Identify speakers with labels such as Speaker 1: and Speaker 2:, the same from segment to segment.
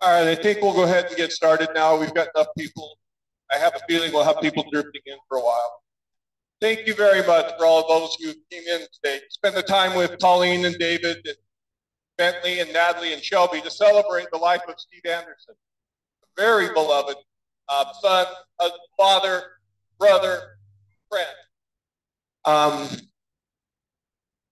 Speaker 1: All right, I think we'll go ahead and get started now. We've got enough people. I have a feeling we'll have people drifting in for a while. Thank you very much for all of those who came in today. Spend the time with Pauline and David and Bentley and Natalie and Shelby to celebrate the life of Steve Anderson, a very beloved uh, son, father, brother, friend. Um,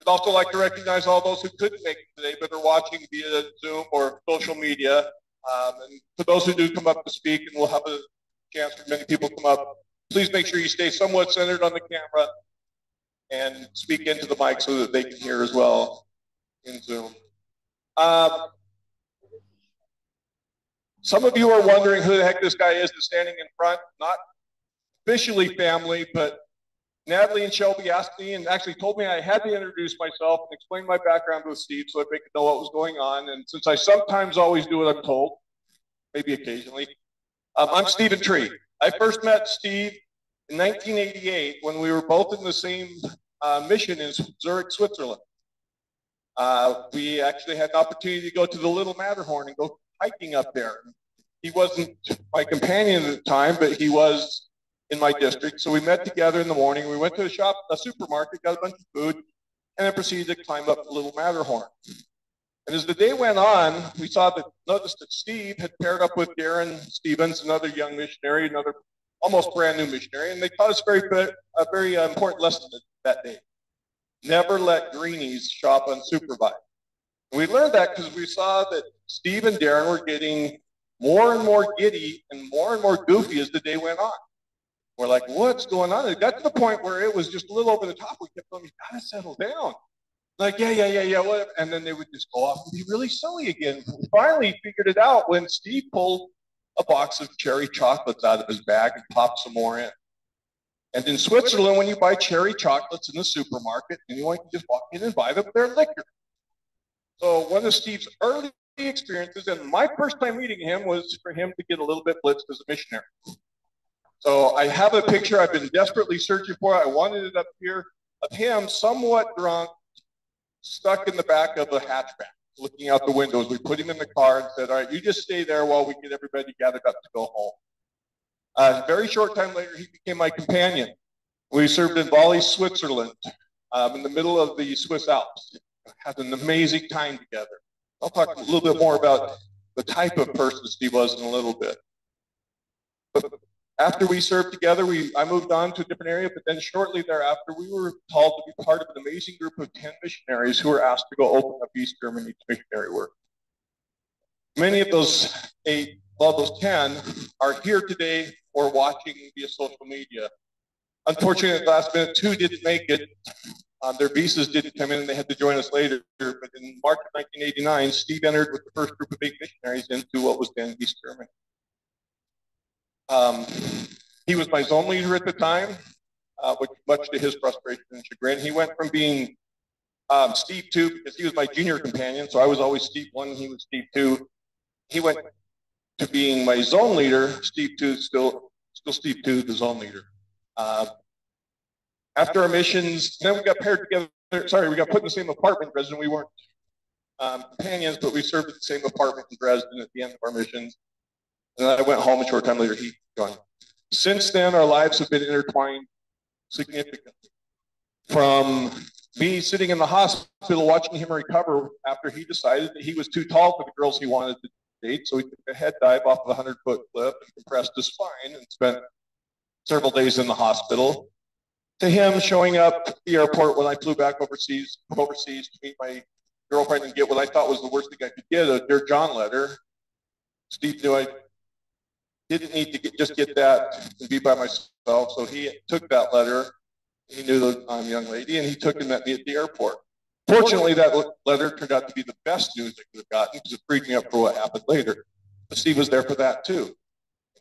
Speaker 1: I'd also like to recognize all those who couldn't make it today, but are watching via Zoom or social media. Um, and for those who do come up to speak, and we'll have a chance for many people come up, please make sure you stay somewhat centered on the camera and speak into the mic so that they can hear as well in Zoom. Um, some of you are wondering who the heck this guy is that's standing in front. Not officially family, but Natalie and Shelby asked me and actually told me I had to introduce myself and explain my background with Steve so they could know what was going on. And since I sometimes always do what I'm told, maybe occasionally, um, I'm Stephen Tree. I first met Steve in 1988 when we were both in the same uh, mission in Zurich, Switzerland. Uh, we actually had an opportunity to go to the Little Matterhorn and go hiking up there. He wasn't my companion at the time, but he was in my district. So we met together in the morning. We went to a shop, a supermarket, got a bunch of food, and then proceeded to climb up the Little Matterhorn. And as the day went on, we saw that noticed that Steve had paired up with Darren Stevens, another young missionary, another almost brand new missionary, and they taught us very a very uh, important lesson that day. Never let greenies shop unsupervised. And we learned that because we saw that Steve and Darren were getting more and more giddy and more and more goofy as the day went on. We're like, what's going on? It got to the point where it was just a little over the top. We kept going, you gotta settle down. Like, yeah, yeah, yeah, yeah, whatever. And then they would just go off and be really silly again. We finally figured it out when Steve pulled a box of cherry chocolates out of his bag and popped some more in. And in Switzerland, when you buy cherry chocolates in the supermarket, anyone can just walk in and buy them, they're liquor. So one of Steve's early experiences, and my first time meeting him was for him to get a little bit blitzed as a missionary. So I have a picture I've been desperately searching for. I wanted it up here of him somewhat drunk, stuck in the back of a hatchback, looking out the windows. We put him in the car and said, all right, you just stay there while we get everybody gathered up to go home. Uh, a very short time later, he became my companion. We served in Bali, Switzerland, um, in the middle of the Swiss Alps. Had an amazing time together. I'll talk a little bit more about the type of person Steve was in a little bit. But after we served together, we I moved on to a different area, but then shortly thereafter, we were called to be part of an amazing group of 10 missionaries who were asked to go open up East Germany to missionary work. Many of those eight, well, those 10 are here today or watching via social media. Unfortunately, at the last minute, two didn't make it. Um, their visas didn't come in and they had to join us later. But in March of 1989, Steve entered with the first group of eight missionaries into what was then East Germany. Um, he was my zone leader at the time, uh, which much to his frustration and chagrin. He went from being um, Steve 2 because he was my junior companion, so I was always Steve 1, he was Steve 2. He went to being my zone leader, Steve 2, still, still Steve 2, the zone leader. Uh, after our missions, then we got paired together. Sorry, we got put in the same apartment in Dresden. We weren't um, companions, but we served at the same apartment in Dresden at the end of our missions. And I went home a short time later, he joined. Since then, our lives have been intertwined significantly. From me sitting in the hospital watching him recover after he decided that he was too tall for the girls he wanted to date, so he took a head dive off of a 100 foot cliff and compressed his spine and spent several days in the hospital. To him showing up at the airport when I flew back overseas, overseas to meet my girlfriend and get what I thought was the worst thing I could get, a Dear John letter. Steve knew I didn't need to get, just get that and be by myself. So he took that letter. He knew the um, young lady, and he took and met me at the airport. Fortunately, that letter turned out to be the best news I could have gotten because it freed me up for what happened later. But Steve was there for that too.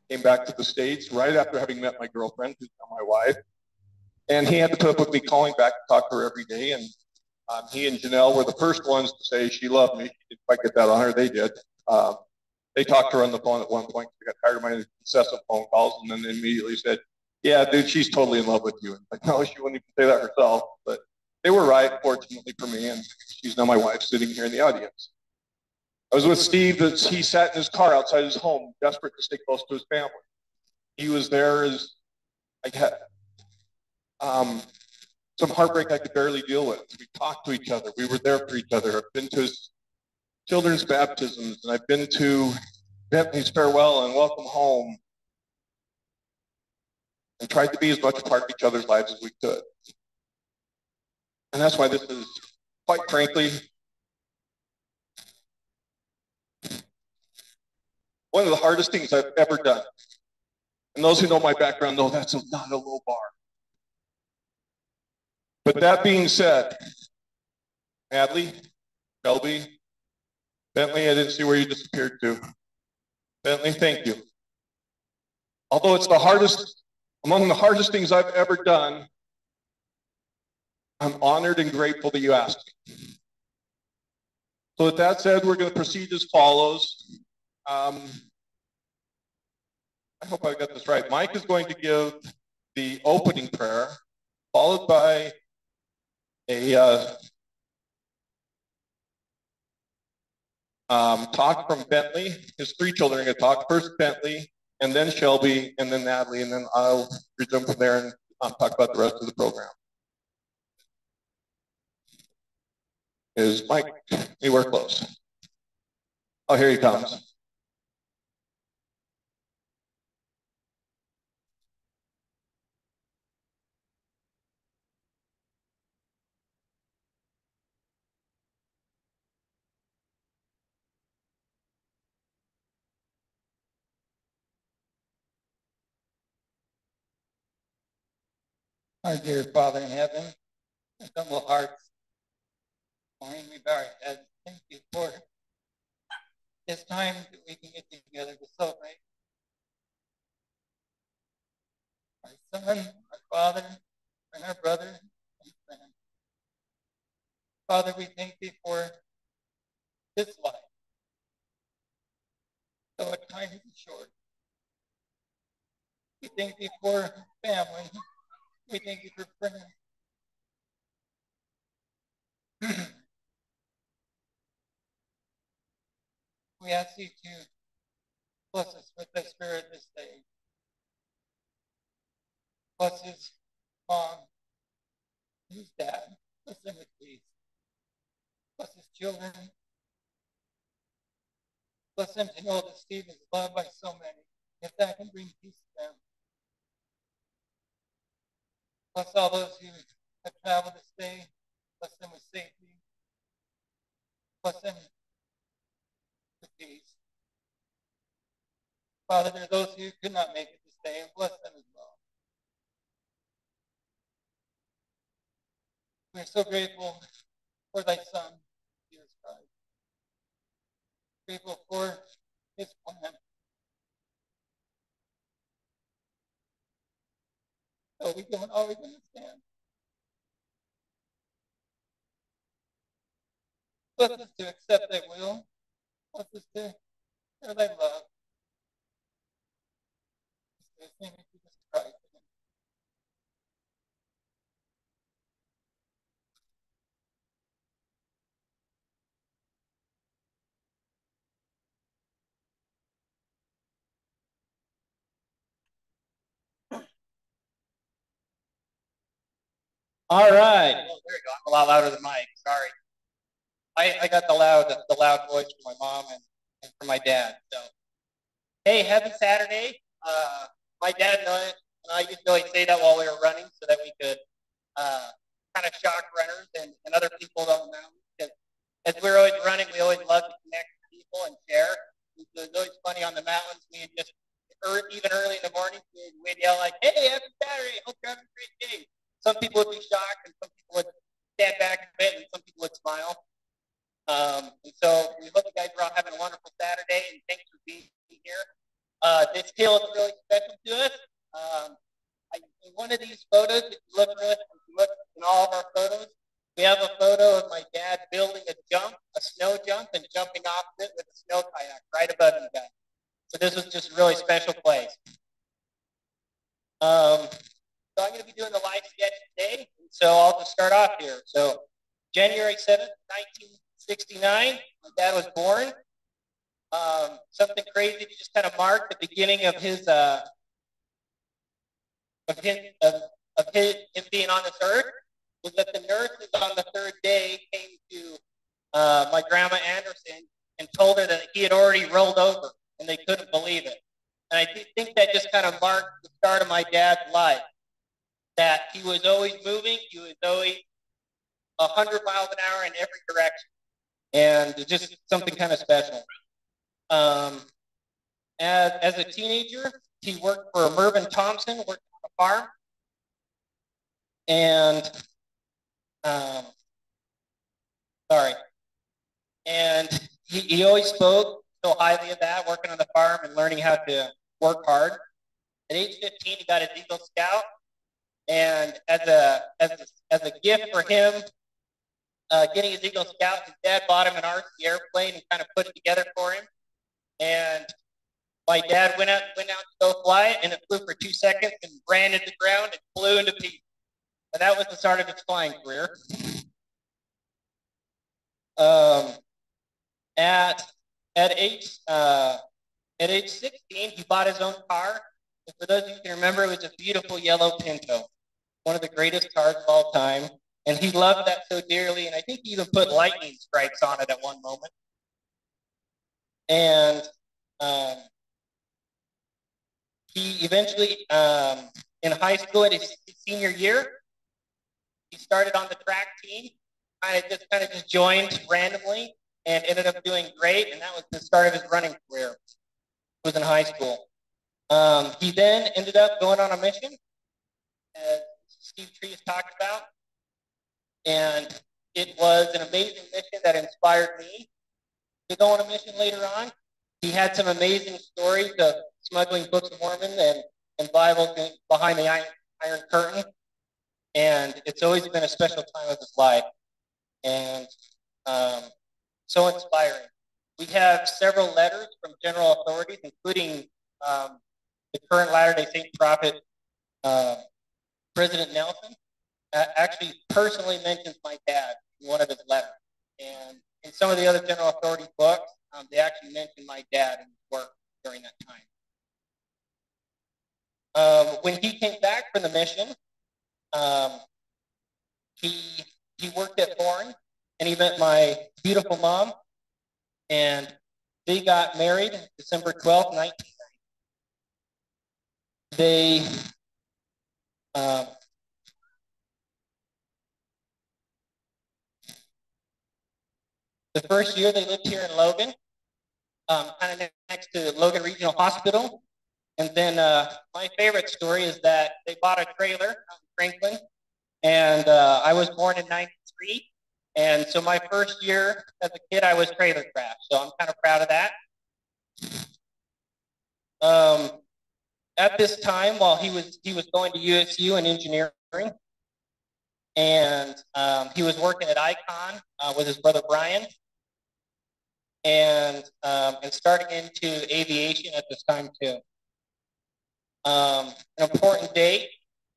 Speaker 1: Came back to the States right after having met my girlfriend, who's now my wife. And he had to put up with me calling back to talk to her every day. And um, he and Janelle were the first ones to say she loved me. She didn't quite get that on her, they did. Um, they talked to her on the phone at one point. They got tired of my incessant phone calls and then immediately said, yeah, dude, she's totally in love with you. And like, no, she wouldn't even say that herself. But they were right, fortunately for me. And she's now my wife sitting here in the audience. I was with Steve he sat in his car outside his home, desperate to stay close to his family. He was there as I had um, some heartbreak I could barely deal with. We talked to each other. We were there for each other. I've been to his children's baptisms and I've been to Bentley's farewell and welcome home and tried to be as much a part of each other's lives as we could. And that's why this is, quite frankly, one of the hardest things I've ever done. And those who know my background know that's not a low bar. But that being said, Adley, Shelby, Bentley, I didn't see where you disappeared to. Bentley, thank you. Although it's the hardest, among the hardest things I've ever done, I'm honored and grateful that you asked me. So with that said, we're going to proceed as follows. Um, I hope I got this right. Mike is going to give the opening prayer, followed by a uh, um, talk from Bentley. His three children are going to talk. First Bentley, and then Shelby, and then Natalie, and then I'll resume from there and uh, talk about the rest of the program. Is Mike anywhere close? Oh, here he comes.
Speaker 2: Our dear Father in heaven, with humble hearts, morning we bow our heads. Thank you for this time that we can get together to celebrate our son, our father, and our brother and friend. Father, we thank thee for this life. Though at times is short. We thank thee for family. We thank you for friends. we ask you to bless us with the Spirit this day. Bless his mom, his dad. Bless them with peace. Bless his children. Bless them to know that Steve is loved by so many. If that can bring peace to them. Bless all those who have traveled this day. Bless them with safety. Bless them with peace. Father, there are those who could not make it this day, and bless them as well. We are so grateful for thy Son, Jesus Christ. Grateful for his plan. So we don't always understand. Bless us to accept thy will. Bless us to share thy love. In the name of Jesus Christ.
Speaker 3: All right. Oh, there you go. I'm a lot louder than Mike. Sorry. I, I got the loud the loud voice from my mom and, and from my dad. So, hey, happy Saturday. Uh, my dad and I, and I used to always say that while we were running so that we could uh, kind of shock runners and, and other people don't know. Because as we we're always running, we always love to connect with people and share. It was always funny on the mountains. We just, even early in the morning, we'd yell like, hey, happy Saturday. Hope you're having a great day some people would be shocked and some people would stand back a bit and some people would smile. Um, and so we hope you guys are all having a wonderful Saturday and thanks for being here. Uh, this hill is really special to us. Um, I, in one of these photos, if you look, if you look in all of our photos, we have a photo of my dad building a jump, a snow jump, and jumping off it with a snow kayak right above you guys. So this was just a really special place. Um, so I'm going to be doing the live sketch today. And so I'll just start off here. So January 7th, 1969, my dad was born. um, something crazy to just kind of mark the beginning of his uh, of his of, of his him being on this earth was that the nurses on the third day came to uh, my grandma Anderson and told her that he had already rolled over, and they couldn't believe it. And I think that just kind of marked the start of my dad's life. That he was always moving, he was always 100 miles an hour in every direction, and just something kind of special. Um, as, as a teenager, he worked for Mervyn Thompson, worked on a farm, and um, sorry, and he, he always spoke so highly of that, working on the farm and learning how to work hard. At age 15, he got his Eagle Scout, and as a as a, as a gift for him, uh, getting his Eagle Scout, his dad bought him an RC airplane and kind of put it together for him. And my dad went out went out to go fly it, and it flew for two seconds and ran into the ground and flew into pieces. And that was the start of his flying career. Um, at at age uh, at age 16, he bought his own car. And for those of you who can remember, it was a beautiful yellow Pinto, one of the greatest cars of all time. And he loved that so dearly, and I think he even put lightning strikes on it at one moment. And um, he eventually, um, in high school, at his, his senior year, he started on the track team. I just kind of just joined randomly and ended up doing great, and that was the start of his running career. It was in high school. Um, he then ended up going on a mission, as Steve Trees talked about, and it was an amazing mission that inspired me to go on a mission later on. He had some amazing stories of smuggling Books of Mormon and, and Bibles behind the iron, iron curtain. And it's always been a special time of his life. And um, so inspiring. We have several letters from general authorities, including um, the current Latter-day Saint prophet, uh, President Nelson, uh, actually personally mentions my dad in one of his letters. And in some of the other general authority books, um, they actually mention my dad and his work during that time. Um, when he came back from the mission, um, he he worked at Bourne, and he met my beautiful mom, and they got married December 12th, 1990. They um, the first year they lived here in Logan, um, kind of next to Logan Regional Hospital. And then uh, my favorite story is that they bought a trailer in Franklin, and uh, I was born in '93. And so my first year as a kid, I was trailer craft. So I'm kind of proud of that. Um, at this time, while he was he was going to USU in engineering, and um, he was working at Icon uh, with his brother Brian, and um, and starting into aviation at this time too. Um, an important date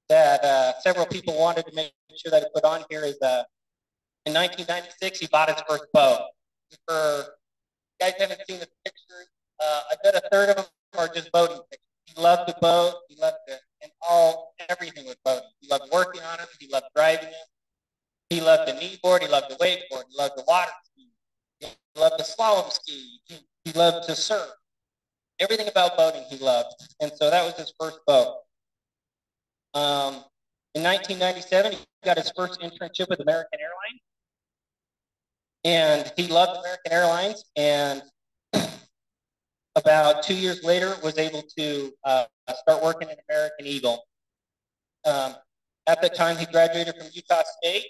Speaker 3: that uh, several people wanted to make sure that I put on here is uh, in 1996 he bought his first boat. For you guys haven't seen the pictures, uh, I bet a third of them are just boating pictures. He loved the boat. He loved it, and all everything with boating. He loved working on it. He loved driving it. He loved the kneeboard. He loved the wakeboard. He loved the water ski. He loved the slalom ski. He, he loved to surf everything about boating he loved. And so that was his first boat. Um, in 1997, he got his first internship with American Airlines. And he loved American Airlines. And about two years later, was able to uh, start working at American Eagle. Um, at that time, he graduated from Utah State.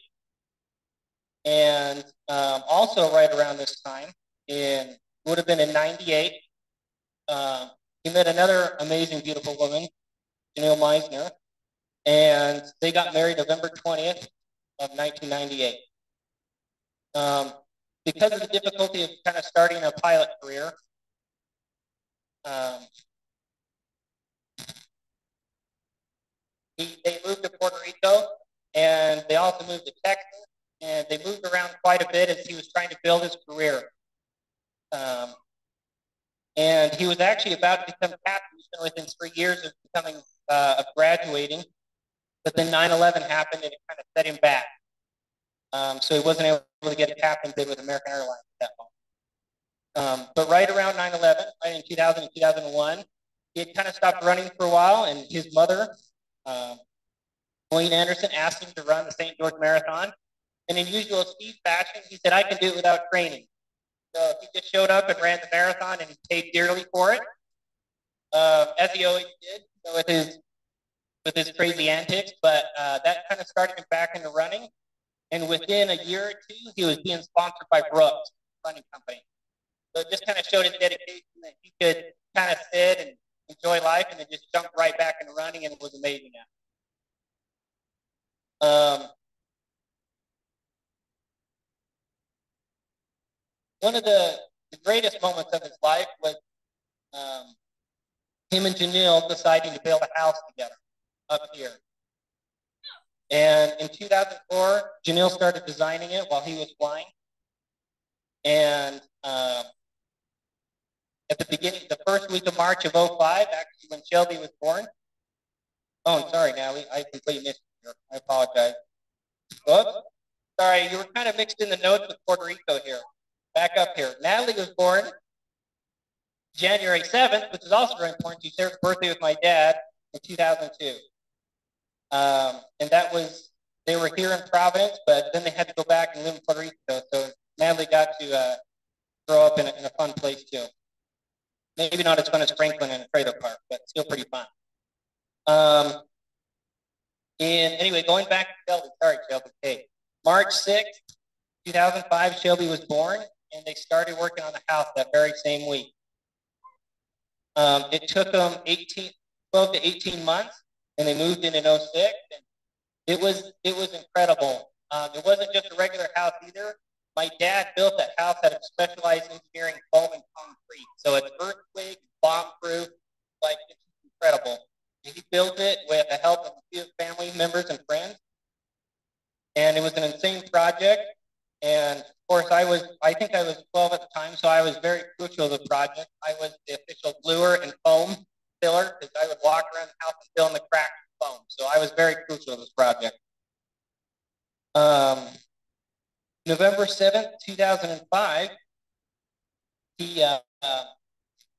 Speaker 3: And um, also right around this time, in would have been in 98, uh, he met another amazing, beautiful woman, Janelle Meisner, and they got married November 20th of 1998. Um, because of the difficulty of kind of starting a pilot career, um, he, they moved to Puerto Rico, and they also moved to Texas, and they moved around quite a bit as he was trying to build his career. Um, And he was actually about to become captain within three years of becoming, uh, of graduating. But then 9-11 happened and it kind of set him back. Um, so he wasn't able to get a captain bid with American Airlines at that moment. Um, but right around 9-11, right in 2000 and 2001, he had kind of stopped running for a while and his mother, uh, Wayne Anderson, asked him to run the St. George Marathon. And in usual Steve fashion, he said, I can do it without training. So he just showed up and ran the marathon and he paid dearly for it, uh, as he always did so with his with his crazy antics. But uh, that kind of started him back into running. And within a year or two, he was being sponsored by Brooks Running Company. So it just kind of showed his dedication that he could kind of sit and enjoy life and then just jump right back into running, and it was amazing. Um, one of the, the greatest moments of his life was um, him and Janelle deciding to build a house together up here. And in 2004, Janelle started designing it while he was flying. And um, at the beginning, the first week of March of 05, actually when Shelby was born. Oh, sorry, Natalie. I completely missed you. I apologize. Oops. Sorry, you were kind of mixed in the notes with Puerto Rico here back up here. Natalie was born January 7th, which is also very important. She shared her birthday with my dad in 2002. Um, and that was, they were here in Providence, but then they had to go back and live in Puerto Rico. So Natalie got to uh, grow up in a, in a fun place too. Maybe not as fun as Franklin and a trailer park, but still pretty fun. Um, and anyway, going back to Shelby, sorry, Shelby. Hey, March 6th, 2005, Shelby was born and they started working on the house that very same week. Um, it took them 18, 12 to 18 months, and they moved in in 06. And it was it was incredible. Um, it wasn't just a regular house either. My dad built that house out of specialized engineering foam and concrete, so it's earthquake, bomb-proof, like it's incredible. He built it with the help of a few family members and friends, and it was an insane project. And of course, I was, I think I was 12 at the time, so I was very crucial to the project. I was the official gluer and foam filler because I would walk around the house and fill in the cracks with foam. So I was very crucial to this project. Um, November 7th, 2005, he, uh, uh,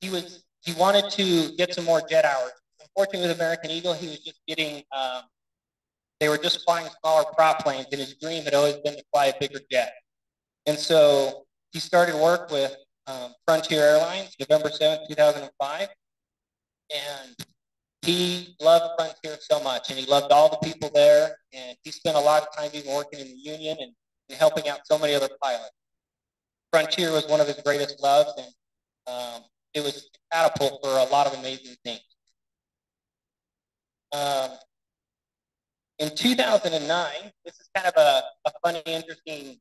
Speaker 3: he was, he wanted to get some more jet hours. Unfortunately, with American Eagle, he was just getting um, they were just flying smaller prop planes, and his dream had always been to fly a bigger jet. And so he started work with um, Frontier Airlines, November 7th, 2005. And he loved Frontier so much, and he loved all the people there. And he spent a lot of time even working in the union and, and helping out so many other pilots. Frontier was one of his greatest loves, and um, it was catapult for a lot of amazing things. Um, in 2009, this is kind of a, a funny, interesting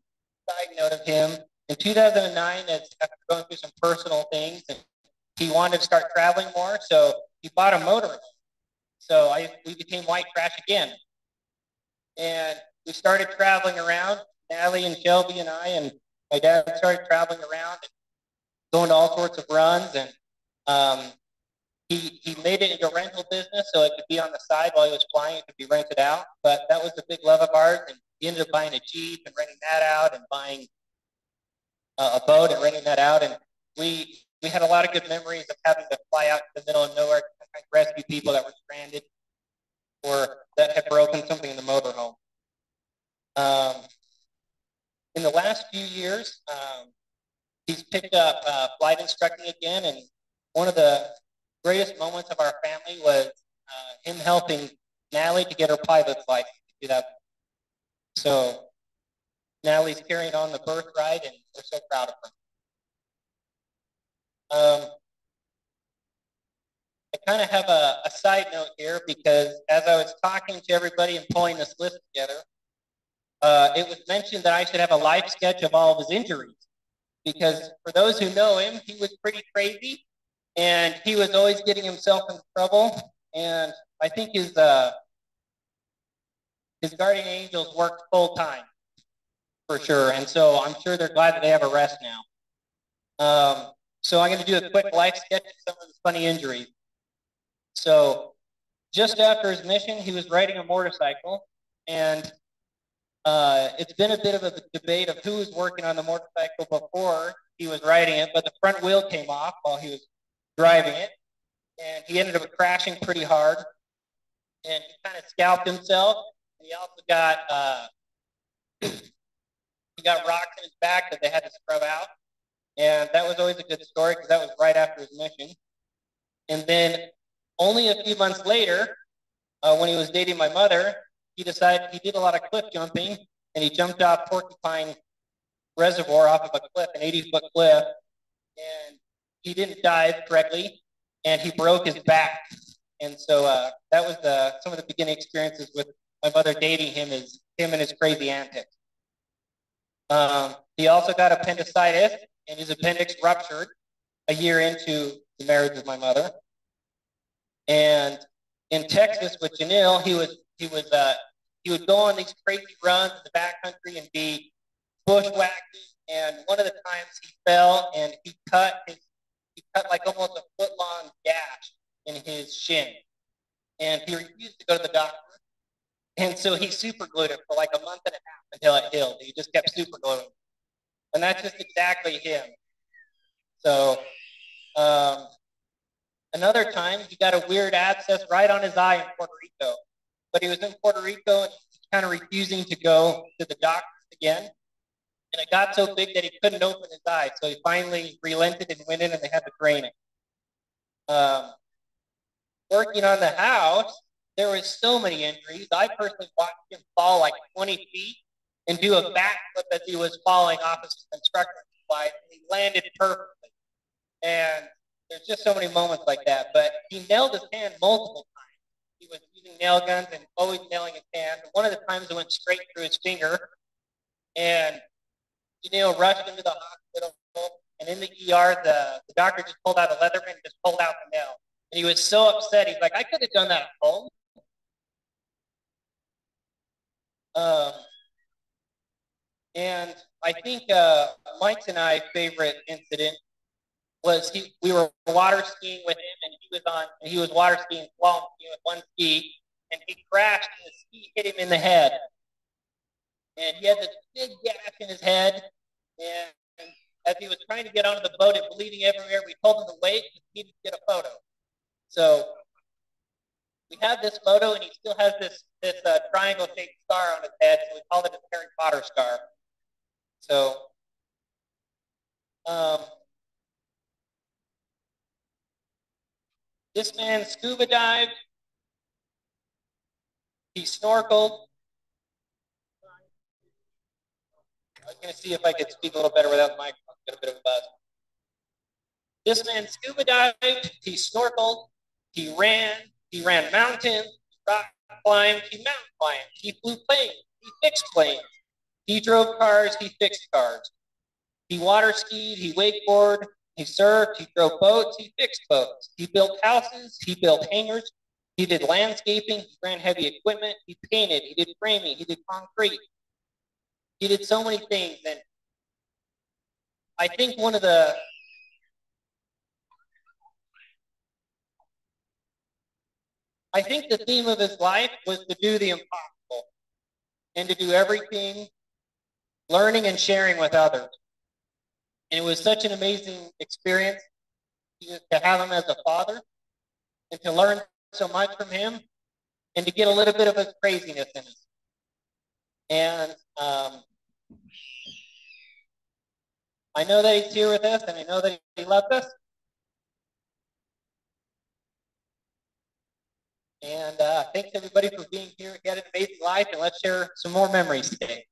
Speaker 3: side note of him. In 2009, as after going through some personal things, and he wanted to start traveling more, so he bought a motorhome. So I, we became white trash again. And we started traveling around, Natalie and Shelby and I, and my dad started traveling around, and going to all sorts of runs, and um, he, he made it into a rental business so it could be on the side while he was flying. It could be rented out. But that was a big love of ours. And he ended up buying a Jeep and renting that out and buying uh, a boat and renting that out. And we, we had a lot of good memories of having to fly out to the middle of nowhere to rescue people that were stranded or that had broken something in the motorhome. Um, in the last few years, um, he's picked up uh, flight instructing again. And one of the greatest moments of our family was uh, him helping Natalie to get her pilot's license. So Natalie's carrying on the birthright, and we're so proud of her. Um, I kind of have a, a, side note here because as I was talking to everybody and pulling this list together, uh, it was mentioned that I should have a life sketch of all of his injuries. Because for those who know him, he was pretty crazy and he was always getting himself in trouble. And I think his uh, his guardian angels worked full time for sure. And so I'm sure they're glad that they have a rest now. Um, So I'm going to do a quick life sketch of some of his funny injuries. So just after his mission, he was riding a motorcycle, and uh, it's been a bit of a debate of who was working on the motorcycle before he was riding it, but the front wheel came off while he was driving it, and he ended up crashing pretty hard, and he kind of scalped himself. He also got uh, he got rocks in his back that they had to scrub out, and that was always a good story because that was right after his mission. And then only a few months later, uh, when he was dating my mother, he decided he did a lot of cliff jumping, and he jumped off Porcupine Reservoir off of a cliff, an 80 foot cliff, and he didn't dive correctly, and he broke his back. And so uh, that was the, some of the beginning experiences with my mother dating him is him and his crazy antics. Um, he also got appendicitis, and his appendix ruptured a year into the marriage with my mother. And in Texas with Janelle, he was he was uh, he would go on these crazy runs in the backcountry and be bushwhacking. And one of the times he fell and he cut his he cut like almost a foot long gash in his shin, and he refused to go to the doctor. And so he super glued it for like a month and a half until it healed. He just kept super gluing. And that's just exactly him. So um, another time he got a weird abscess right on his eye in Puerto Rico. But he was in Puerto Rico and kind of refusing to go to the doctors again. And it got so big that he couldn't open his eye. So he finally relented and went in and they had to drain it. Um, working on the house, there was so many injuries. I personally watched him fall like 20 feet and do a backflip as he was falling off of some construction and he landed perfectly. And there's just so many moments like that. But he nailed his hand multiple. He was using nail guns and always nailing his hand. One of the times it went straight through his finger, and know, rushed into the hospital. And in the ER, the, the doctor just pulled out a Leatherman and just pulled out the nail. And he was so upset. He's like, I could have done that at home. Um, and I think uh, Mike's and I favorite incident was he, we were water skiing with him, and he was on he was water skiing, skiing with one ski, and he crashed, and the ski hit him in the head, and he had this big gash in his head, and, and as he was trying to get onto the boat and bleeding everywhere, we told him to wait, he needed to get a photo. So we have this photo, and he still has this this uh, triangle-shaped scar on his head, so we call it a Harry Potter scar. So, um, this man scuba dived. He snorkeled. I was going to see if I could speak a little better without the microphone. Get a bit of a buzz. This man scuba dived. He snorkeled. He ran. He ran mountains. Rock climbed. He mountain climbed. He flew planes. He fixed planes. He drove cars, he fixed cars. He water skied, he wakeboarded, he surfed, he drove boats, he fixed boats. He built houses, he built hangars, he did landscaping, he ran heavy equipment, he painted, he did framing, he did concrete. He did so many things. And I think one of the I think the theme of his life was to do the impossible and to do everything learning and sharing with others. And it was such an amazing experience to have him as a father and to learn so much from him and to get a little bit of his craziness in us. And um, I know that he's here with us and I know that he loves us. And uh, thanks everybody for being here. He had an amazing life and let's share some more memories today.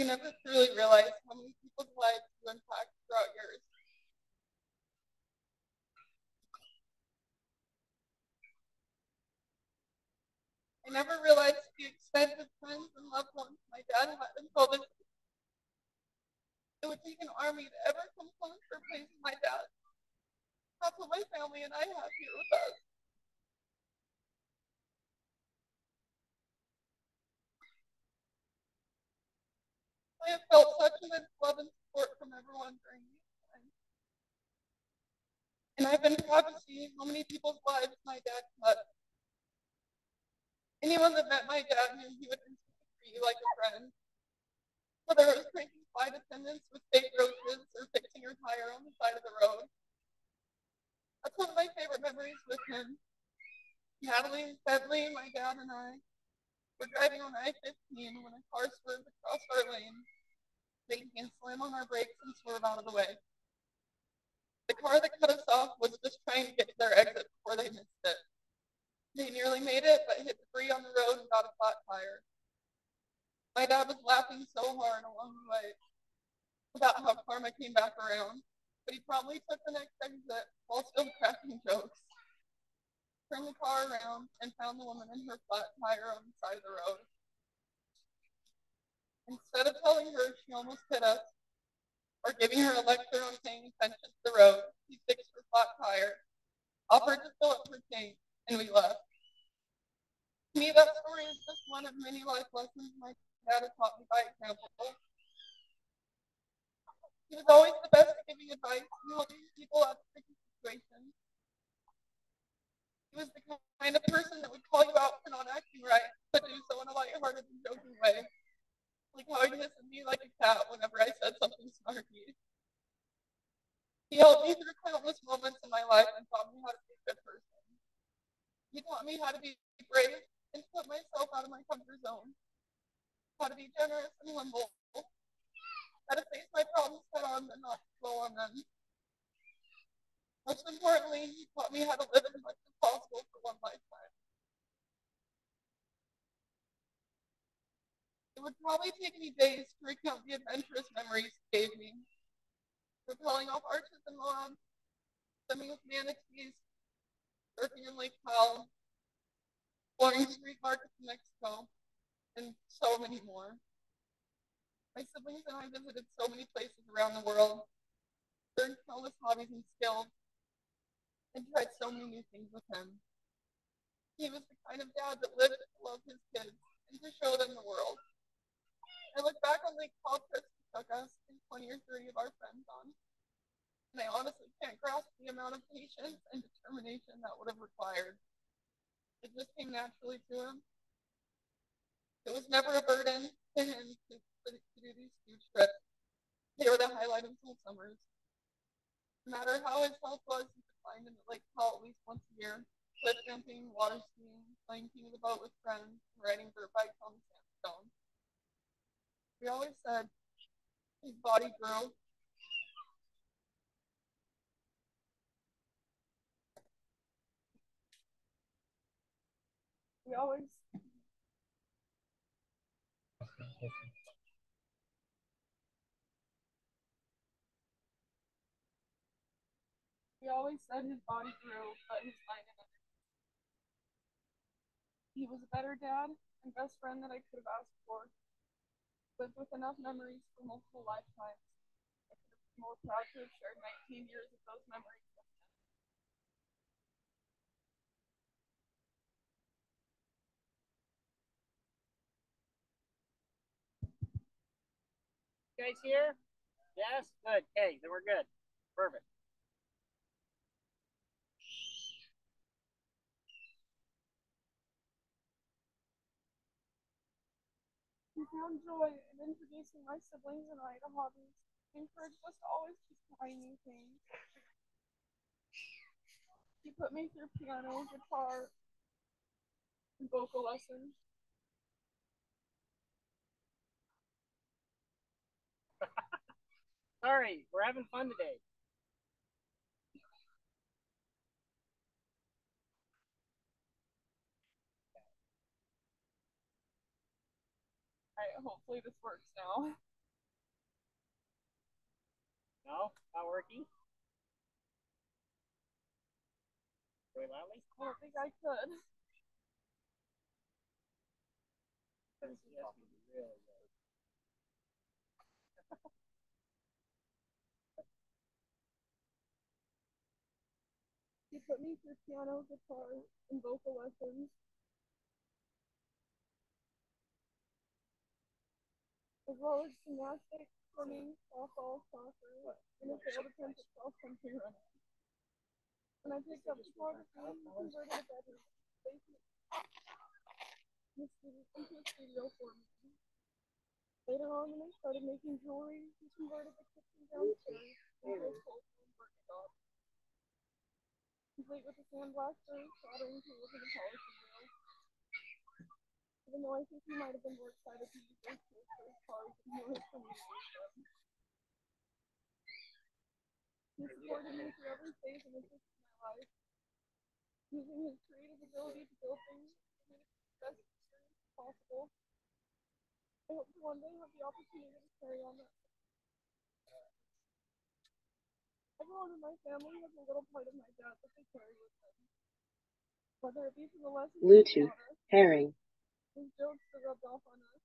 Speaker 4: you never truly realize how many people's lives you impact throughout yours. I never realized the extent of friends and loved ones my dad had until this. It would take an army to ever come close to replacing my dad. Half of my family and I have here with us. I have felt such immense love and support from everyone during these times. And I've been proud to see how many people's lives my dad touched. Anyone that met my dad knew he would treat you like a friend. Whether it was pranking flight attendants with fake roaches or fixing your tire on the side of the road. That's one of my favorite memories with him. Natalie, Bentley, my dad, and I were driving on I-15 when a car swerved across our lane, making us slam on our brakes and swerve out of the way. The car that cut us off was just trying to get to their exit before they missed it. They nearly made it, but hit debris on the road and got a flat tire. My dad was laughing so hard along the way about how karma came back around, but he probably took the next exit while still cracking jokes turned the car around, and found the woman in her flat tire on the side of the road. Instead of telling her she almost hit us, or giving her a lecture on paying attention to the road, he fixed her flat tire, offered to fill up her tank, and we left. To me, that story is just one of many life lessons my dad has taught me by example. He was always the best at giving advice and helping people out of tricky situations. He was the kind of person that would call you out for not acting right, but do so in a lighthearted and joking way. Like how he hissed at me like a cat whenever I said something snarky. He helped me through countless moments in my life and taught me how to be a good person. He taught me how to be brave and put myself out of my comfort zone. How to be generous and humble. How to face my problems head on and not slow on them. Most importantly, he taught me how to live as much as possible for one lifetime. It would probably take me days to recount the adventurous memories he gave me. Rappelling off arches and lawns, swimming with manatees, surfing in Lake Powell, exploring street markets in Mexico, and so many more. My siblings and I visited so many places around the world, learned countless hobbies and skills, and tried so many new things with him. He was the kind of dad that lived to love his kids and to show them the world. I look back on Lake Powell trips he took us and 20 or 30 of our friends on, and I honestly can't grasp the amount of patience and determination that would have required. It just came naturally to him. It was never a burden to him to, to, do these huge trips. They were the highlight of school summers. No matter how his health was, he find him at Lake at least once a year, cliff jumping, water skiing, playing king of the boat with friends, riding dirt bikes on the sandstone. We always said his body grew. We always We always said his body grew, but his mind never. He was a better dad and best friend that I could have asked for. Lived with enough memories for multiple lifetimes. I could have been more proud to have shared 19 years of those memories with him.
Speaker 3: Guys here? Yes? Good. Okay, then we're good. Perfect.
Speaker 4: Found joy in introducing my siblings and I to hobbies. Encouraged us to always keep trying new things. He put me through piano, guitar, and vocal lessons.
Speaker 3: Sorry, we're having fun today.
Speaker 4: All right, hopefully this works now.
Speaker 3: No, not working. Very loudly.
Speaker 4: I don't think I could.
Speaker 5: He put me through piano, guitar, and vocal lessons. As well as gymnastics, swimming, softball, soccer, and a failed attempt at cross-country running. When I picked up photography, he converted a bedroom basement in a studio, into a studio for me. Later on, when I started making jewelry, he converted the kitchen downstairs into a full-blown workshop complete with a sandblaster, soldering tools, and a polishing wheel. Even though I he might have been more excited to he supported me through every phase and interest of my life, using his creative ability to build things the best possible. I hope to one day have the opportunity to carry on that. Everyone in my family has a little part of my dad that they carry with them. Whether it be from the lessons
Speaker 6: Bluetooth pairing.
Speaker 5: His jokes that rubbed off on us,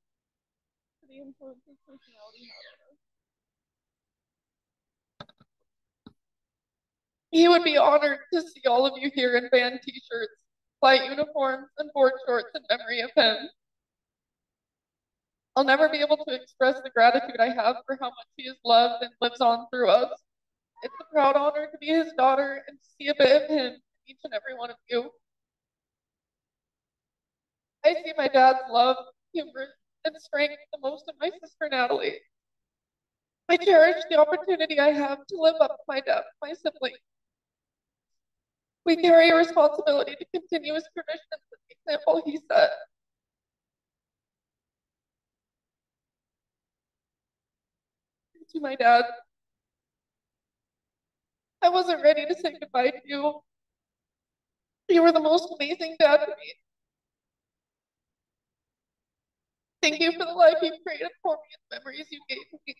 Speaker 5: to the influence his personality had on us. He would be honored to see all of you here in band t-shirts, flight uniforms, and board shorts in memory of him. I'll never be able to express the gratitude I have for how much he is loved and lives on through us. It's a proud honor to be his daughter and to see a bit of him in each and every one of you. I see my dad's love, humor, and strength the most in my sister Natalie. I cherish the opportunity I have to live up to my dad, my sibling. We carry a responsibility to continue his traditions and the example he set. To my dad, I wasn't ready to say goodbye to you. You were the most amazing dad to me. Thank you for the life you created for me and the memories you gave me.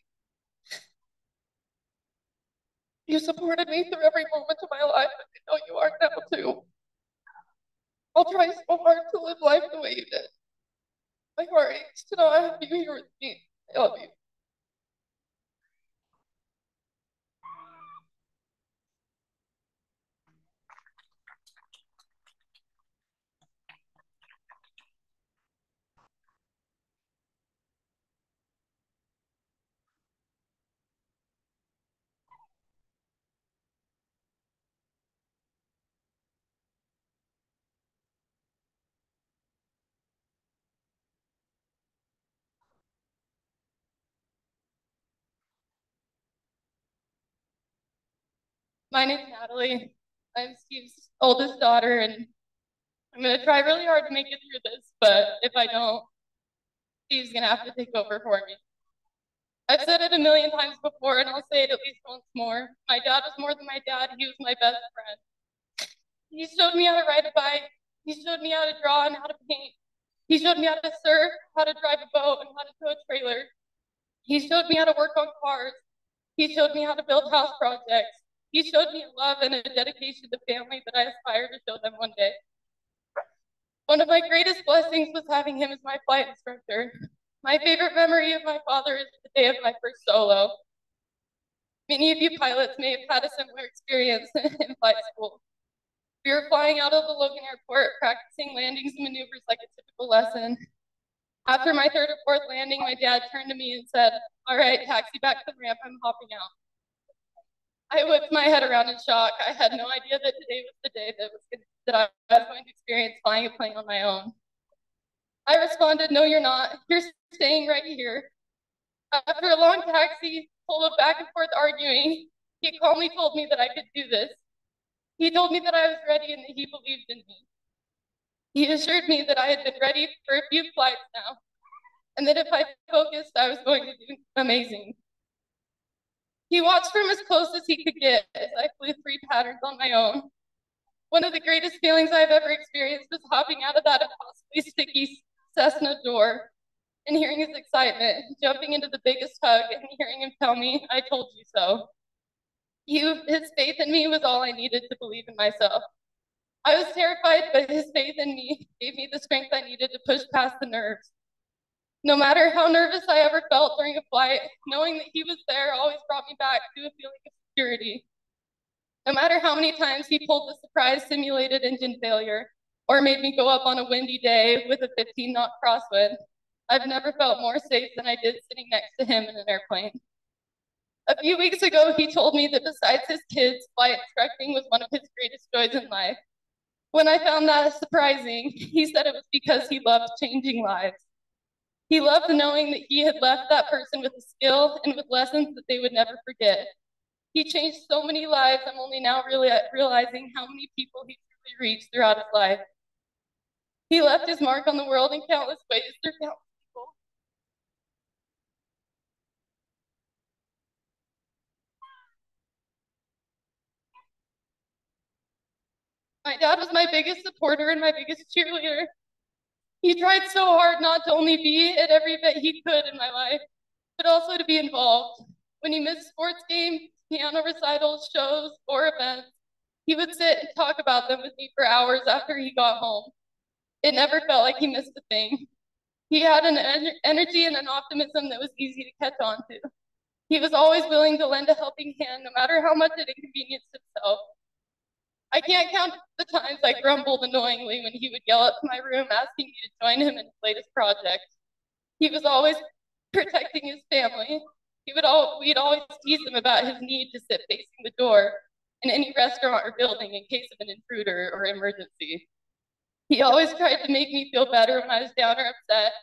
Speaker 5: You supported me through every moment of my life, and I know you are now too. I'll try so hard to live life the way you did. My heart aches to know I have you here with me. I love you. My name's Natalie. I'm Steve's oldest daughter, and I'm gonna try really hard to make it through this, but if I don't, Steve's gonna have to take over for me. I've said it a million times before, and I'll say it at least once more. My dad was more than my dad, he was my best friend. He showed me how to ride a bike, he showed me how to draw and how to paint. He showed me how to surf, how to drive a boat, and how to tow a trailer. He showed me how to work on cars. He showed me how to build house projects. He showed me love and a dedication to family that I aspire to show them one day. One of my greatest blessings was having him as my flight instructor. My favorite memory of my father is the day of my first solo. Many of you pilots may have had a similar experience in flight school. We were flying out of the Logan Airport, practicing landings and maneuvers like a typical lesson. After my third or fourth landing, my dad turned to me and said, all right, taxi back to the ramp, I'm hopping out. I whipped my head around in shock. I had no idea that today was the day that, was that I was going to experience flying a plane on my own. I responded, no, you're not. You're staying right here. After a long taxi full of back and forth arguing, he calmly told me that I could do this. He told me that I was ready and that he believed in me. He assured me that I had been ready for a few flights now, and that if I focused, I was going to do amazing. He watched from as close as he could get as I flew three patterns on my own. One of the greatest feelings I've ever experienced was hopping out of that impossibly sticky Cessna door and hearing his excitement, jumping into the biggest hug and hearing him tell me, I told you so. He, his faith in me was all I needed to believe in myself. I was terrified, but his faith in me gave me the strength I needed to push past the nerves. No matter how nervous I ever felt during a flight, knowing that he was there always brought me back to a feeling of security. No matter how many times he pulled the surprise simulated engine failure or made me go up on a windy day with a 15 knot crosswind, I've never felt more safe than I did sitting next to him in an airplane. A few weeks ago, he told me that besides his kids, flight instructing was one of his greatest joys in life. When I found that surprising, he said it was because he loved changing lives. He loved knowing that he had left that person with a skill and with lessons that they would never forget. He changed so many lives. I'm only now really realizing how many people he truly reached throughout his life. He left his mark on the world in countless ways through countless people. My dad was my biggest supporter and my biggest cheerleader. He tried so hard not to only be at every event he could in my life, but also to be involved. When he missed sports games, piano recitals, shows, or events, he would sit and talk about them with me for hours after he got home. It never felt like he missed a thing. He had an en energy and an optimism that was easy to catch on to. He was always willing to lend a helping hand, no matter how much it inconvenienced himself. I can't count the times I grumbled annoyingly when he would yell up to my room asking me to join him in his latest project. He was always protecting his family. He would all, we'd always tease him about his need to sit facing the door in any restaurant or building in case of an intruder or emergency. He always tried to make me feel better when I was down or upset,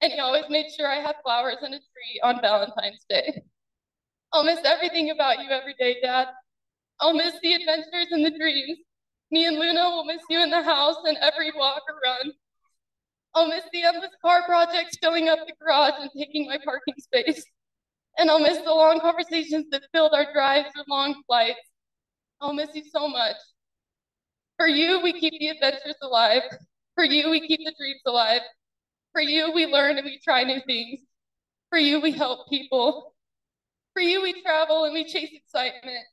Speaker 5: and he always made sure I had flowers and a tree on Valentine's Day. I'll miss everything about you every day, Dad. I'll miss the adventures and the dreams. Me and Luna will miss you in the house and every walk or run. I'll miss the endless car projects filling up the garage and taking my parking space. And I'll miss the long conversations that filled our drives or long flights. I'll miss you so much. For you, we keep the adventures alive. For you, we keep the dreams alive. For you, we learn and we try new things. For you, we help people. For you, we travel and we chase excitement.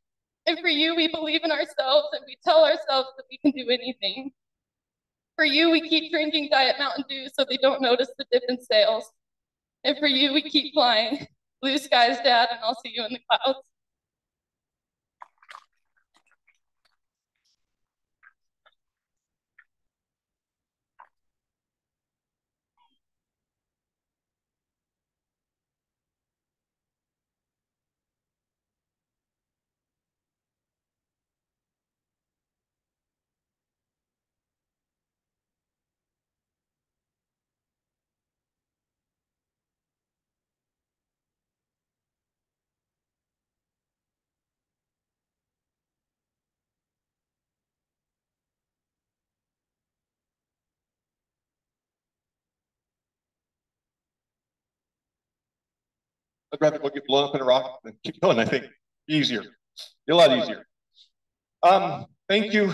Speaker 5: And for you, we believe in ourselves and we tell ourselves that we can do anything. For you, we keep drinking Diet Mountain Dew so they don't notice the dip in sales. And for you, we keep flying. Blue skies, Dad, and I'll see you in the clouds.
Speaker 1: I'd rather go get blown up in a rocket than keep going, I think. Easier. A lot easier. Um, thank you.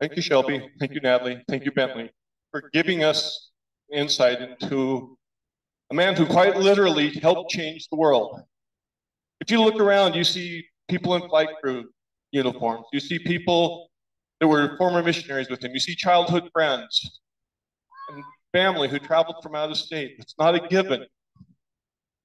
Speaker 1: Thank you, Shelby. Thank you, Natalie. Thank you, Bentley, for giving us insight into a man who quite literally helped change the world. If you look around, you see people in flight crew, uniforms. You see people that were former missionaries with him. You see childhood friends and family who traveled from out of state. It's not a given.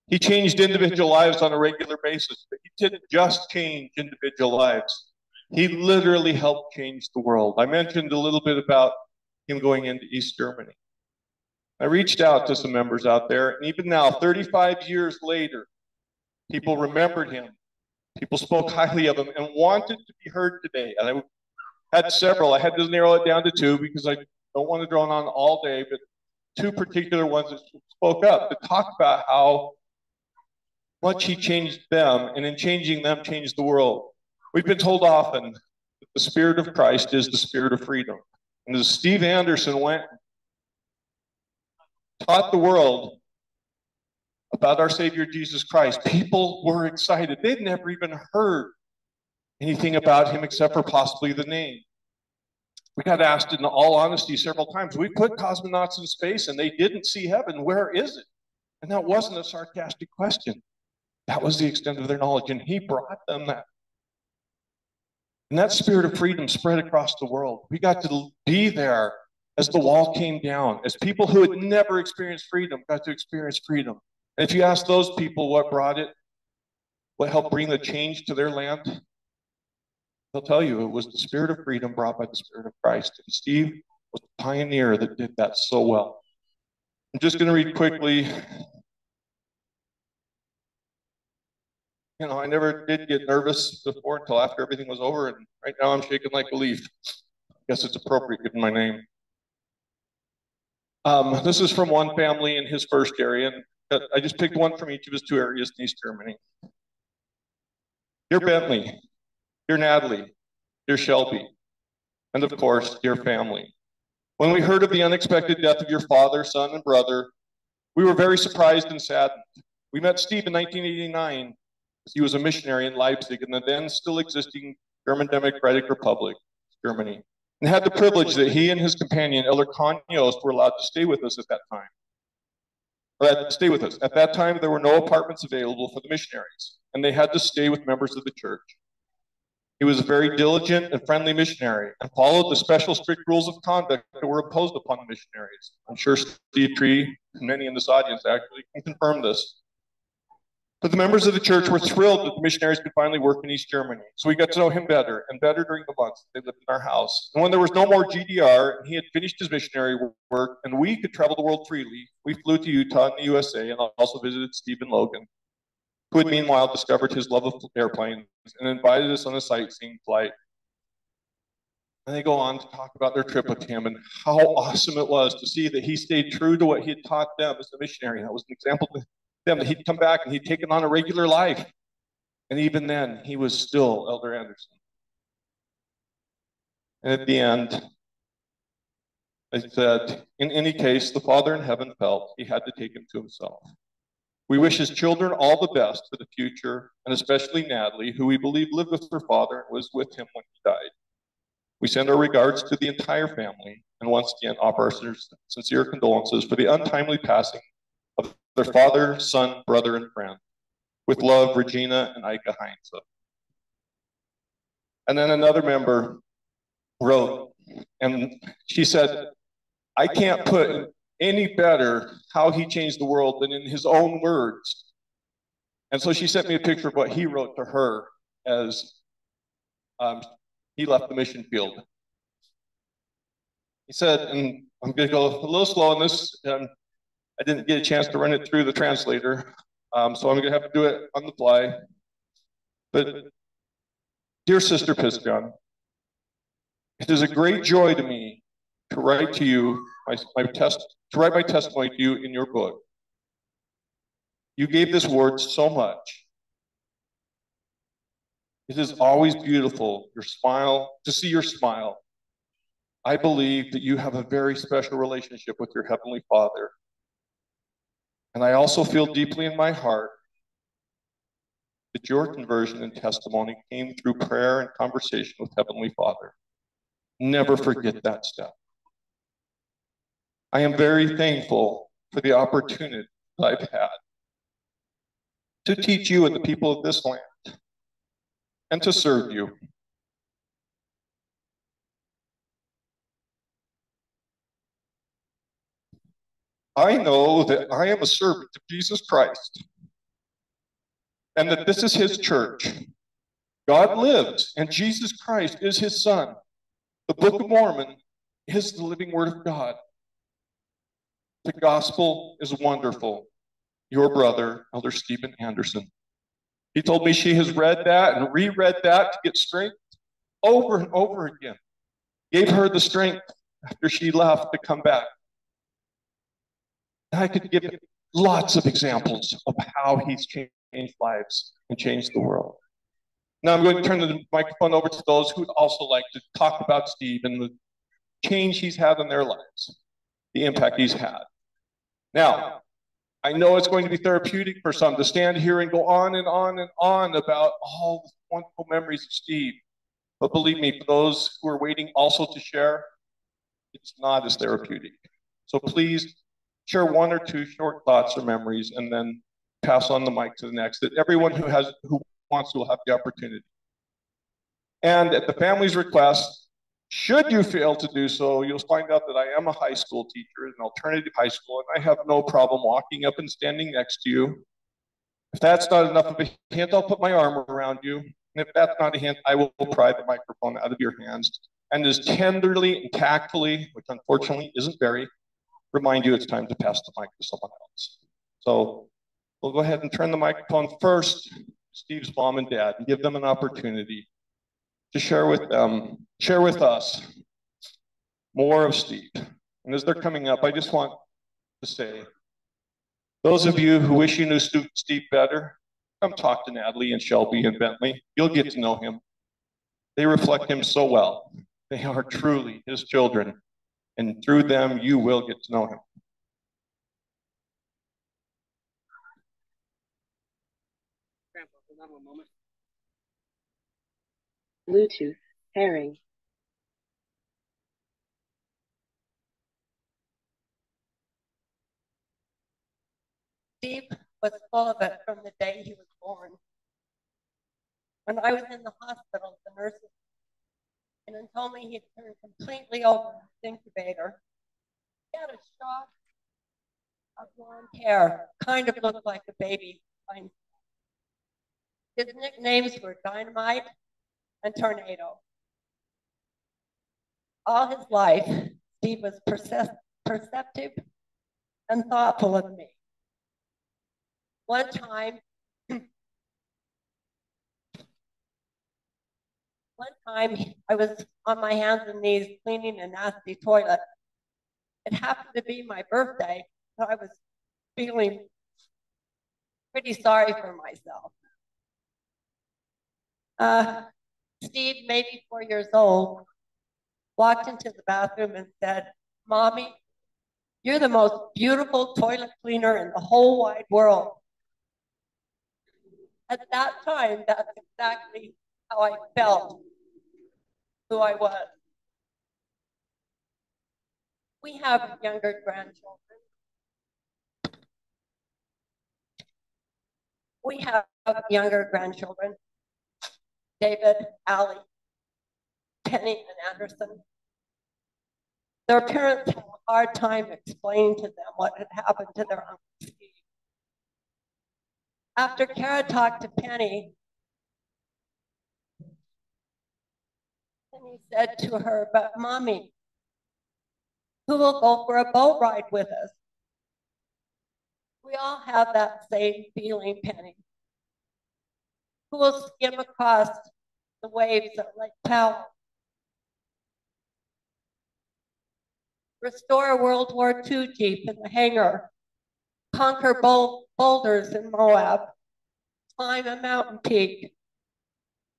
Speaker 1: He changed individual lives on a regular basis, but he didn't just change individual lives. He literally helped change the world. I mentioned a little bit about him going into East Germany. I reached out to some members out there, and even now, 35 years later, people remembered him People spoke highly of him and wanted to be heard today. And I had several. I had to narrow it down to two because I don't want to drone on all day, but two particular ones that spoke up to talk about how much he changed them, and in changing them, changed the world. We've been told often that the Spirit of Christ is the Spirit of freedom. And as Steve Anderson went, taught the world about our Savior Jesus Christ. People were excited. They'd never even heard anything about him except for possibly the name. We got asked in all honesty several times. We put cosmonauts in space and they didn't see heaven. Where is it? And that wasn't a sarcastic question. That was the extent of their knowledge, and he brought them that. And that spirit of freedom spread across the world. We got to be there as the wall came down, as people who had never experienced freedom got to experience freedom. And if you ask those people what brought it, what helped bring the change to their land, they'll tell you it was the spirit of freedom brought by the spirit of Christ. And Steve was the pioneer that did that so well. I'm just going to read quickly. You know, I never did get nervous before until after everything was over, and right now I'm shaking like a leaf. I guess it's appropriate given my name. Um, this is from one family in his first area, and Uh, I just picked one from each of his two areas in East Germany. Dear Bentley, dear Natalie, dear Shelby, and of course, dear family. When we heard of the unexpected death of your father, son, and brother, we were very surprised and saddened. We met Steve in 1989. He was a missionary in Leipzig in the then still existing German Democratic Republic, Germany, and had the privilege that he and his companion, Elder Con Yost, were allowed to stay with us at that time. Or stay with us. At that time, there were no apartments available for the missionaries, and they had to stay with members of the church. He was a very diligent and friendly missionary and followed the special strict rules of conduct that were imposed upon the missionaries. I'm sure Steve Tree and many in this audience actually can confirm this. But the members of the church were thrilled that the missionaries could finally work in East Germany. So we got to know him better and better during the months they lived in our house. And when there was no more GDR and he had finished his missionary work and we could travel the world freely, we flew to Utah in the USA and also visited Stephen Logan who had meanwhile discovered his love of airplanes and invited us on a sightseeing flight. And they go on to talk about their trip with him and how awesome it was to see that he stayed true to what he had taught them as a missionary. That was an example to them he'd come back and he'd taken on a regular life. And even then, he was still Elder Anderson. And at the end, I said, in any case, the Father in heaven felt he had to take him to himself. We wish his children all the best for the future, and especially Natalie, who we believe lived with her father and was with him when he died. We send our regards to the entire family and once again offer our sincere condolences for the untimely passing their father, son, brother, and friend. With love, Regina and Ika Heinze. And then another member wrote, and she said, I can't put any better how he changed the world than in his own words. And so she sent me a picture of what he wrote to her as um, he left the mission field. He said, and I'm going to go a little slow on this. Um, I didn't get a chance to run it through the translator, um, so I'm going to have to do it on the fly. But, dear Sister Pispion, it is a great joy to me to write to you my, my test, to write my testimony to you in your book. You gave this word so much. It is always beautiful, your smile, to see your smile. I believe that you have a very special relationship with your Heavenly Father. And I also feel deeply in my heart that your conversion and testimony came through prayer and conversation with Heavenly Father. Never forget that step. I am very thankful for the opportunity that I've had to teach you and the people of this land and to serve you. I know that I am a servant of Jesus Christ and that this is his church. God lives and Jesus Christ is his son. The Book of Mormon is the living word of God. The gospel is wonderful. Your brother, Elder Stephen Anderson. He told me she has read that and reread that to get strength over and over again. Gave her the strength after she left to come back. I could give lots of examples of how he's changed lives and changed the world. Now I'm going to turn the microphone over to those who'd also like to talk about Steve and the change he's had in their lives, the impact he's had. Now, I know it's going to be therapeutic for some to stand here and go on and on and on about all the wonderful memories of Steve. But believe me, for those who are waiting also to share, it's not as therapeutic. So please share one or two short thoughts or memories and then pass on the mic to the next, that everyone who has, who wants will have the opportunity. And at the family's request, should you fail to do so, you'll find out that I am a high school teacher, an alternative high school, and I have no problem walking up and standing next to you. If that's not enough of a hint, I'll put my arm around you. And if that's not a hint, I will pry the microphone out of your hands and as tenderly and tactfully, which unfortunately isn't very, remind you it's time to pass the mic to someone else. So we'll go ahead and turn the microphone first, Steve's mom and dad, and give them an opportunity to share with them, share with us more of Steve. And as they're coming up, I just want to say, those of you who wish you knew Steve better, come talk to Natalie and Shelby and Bentley. You'll get to know him. They reflect him so well. They are truly his children, and through them, you will get to know him.
Speaker 7: Grandpa, hold on one moment.
Speaker 6: Bluetooth pairing.
Speaker 8: Steve was full of it from the day he was born. When I was in the hospital, the nurses and told me he'd turned completely over the incubator. He had a shock of blonde hair, kind of looked like a baby. His nicknames were Dynamite and Tornado. All his life, Steve was perceptive and thoughtful of me. One time, one time I was on my hands and knees cleaning a nasty toilet. It happened to be my birthday, so I was feeling pretty sorry for myself. Uh, Steve, maybe four years old, walked into the bathroom and said, Mommy, you're the most beautiful toilet cleaner in the whole wide world. At that time, that's exactly how I felt, who I was. We have younger grandchildren. We have younger grandchildren. David, Allie, Penny, and Anderson. Their parents had a hard time explaining to them what had happened to their Uncle Steve. After Kara talked to Penny, Penny said to her, But mommy, who will go for a boat ride with us? We all have that same feeling, Penny. Who will skim across the waves at Lake Powell? Restore a World War II Jeep in the hangar. Conquer bol- boulders in Moab. Climb a mountain peak.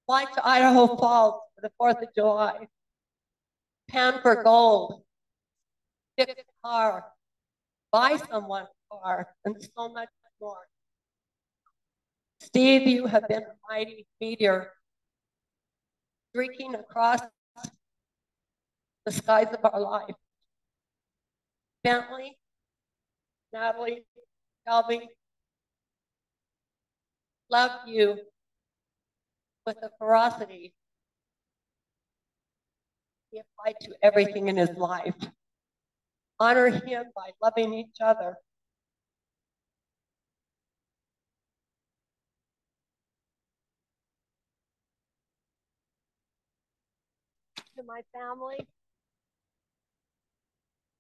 Speaker 8: Fly to Idaho Falls for the 4th of July. Pan for gold. Fix a car. Buy someone a car, and so much more. Steve, you have been a mighty meteor streaking across the skies of our life. Bentley, Natalie, Shelby, love you with a ferocity he applied to everything in his life. Honor him by loving each other. To my family,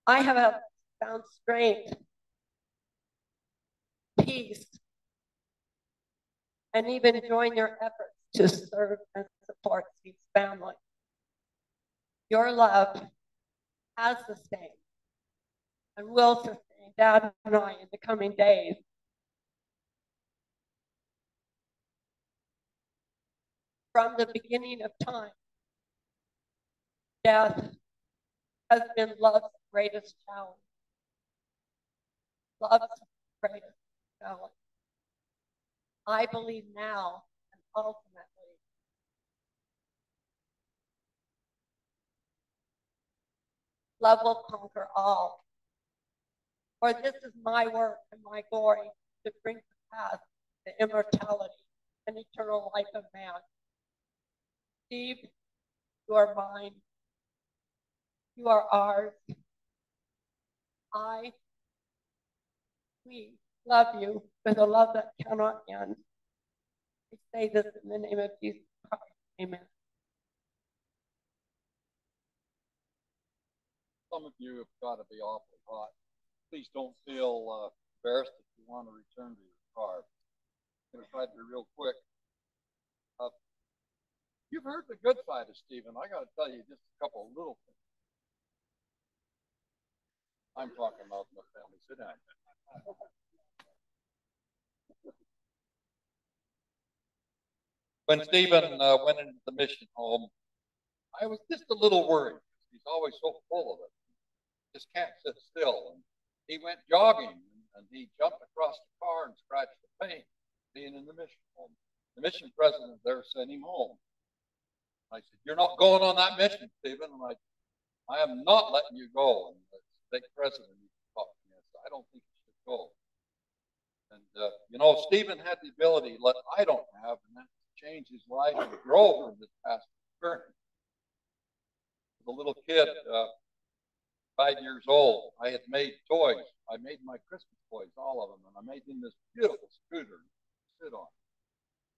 Speaker 8: I have found strength, peace, and even join your efforts to serve and support these family. Your love has sustained and will sustain Dad and I in the coming days. From the beginning of time, death has been love's greatest challenge. Love's greatest challenge. I believe now and ultimately love will conquer all. For this is my work and my glory to bring to pass the immortality and eternal life of man. Steve, you are mine. You are ours. I, we love you with a love that cannot end. I say this in the name of Jesus Christ. Amen.
Speaker 9: Some of you have got to be awfully hot. Please don't feel uh, embarrassed if you want to return to your car. I'm going to try to be real quick. Uh, you've heard the good side of Stephen. I got to tell you just a couple of little things. I'm talking about my family. Sit down. When Stephen uh, went into the mission home, I was just a little worried. He's always so full of it. Just can't sit still. And he went jogging and he jumped across the car and scratched the paint being in the mission home. The mission president there sent him home. I said, You're not going on that mission, Stephen. And I, I am not letting you go. And the stake president talked to me. I said, I don't think you should go. And, uh, you know, Stephen had the ability that I don't have, and that's to change his life and grow from this past experience. The little kid, uh, five years old, I had made toys. I made my Christmas toys, all of them, and I made him this beautiful scooter to sit on.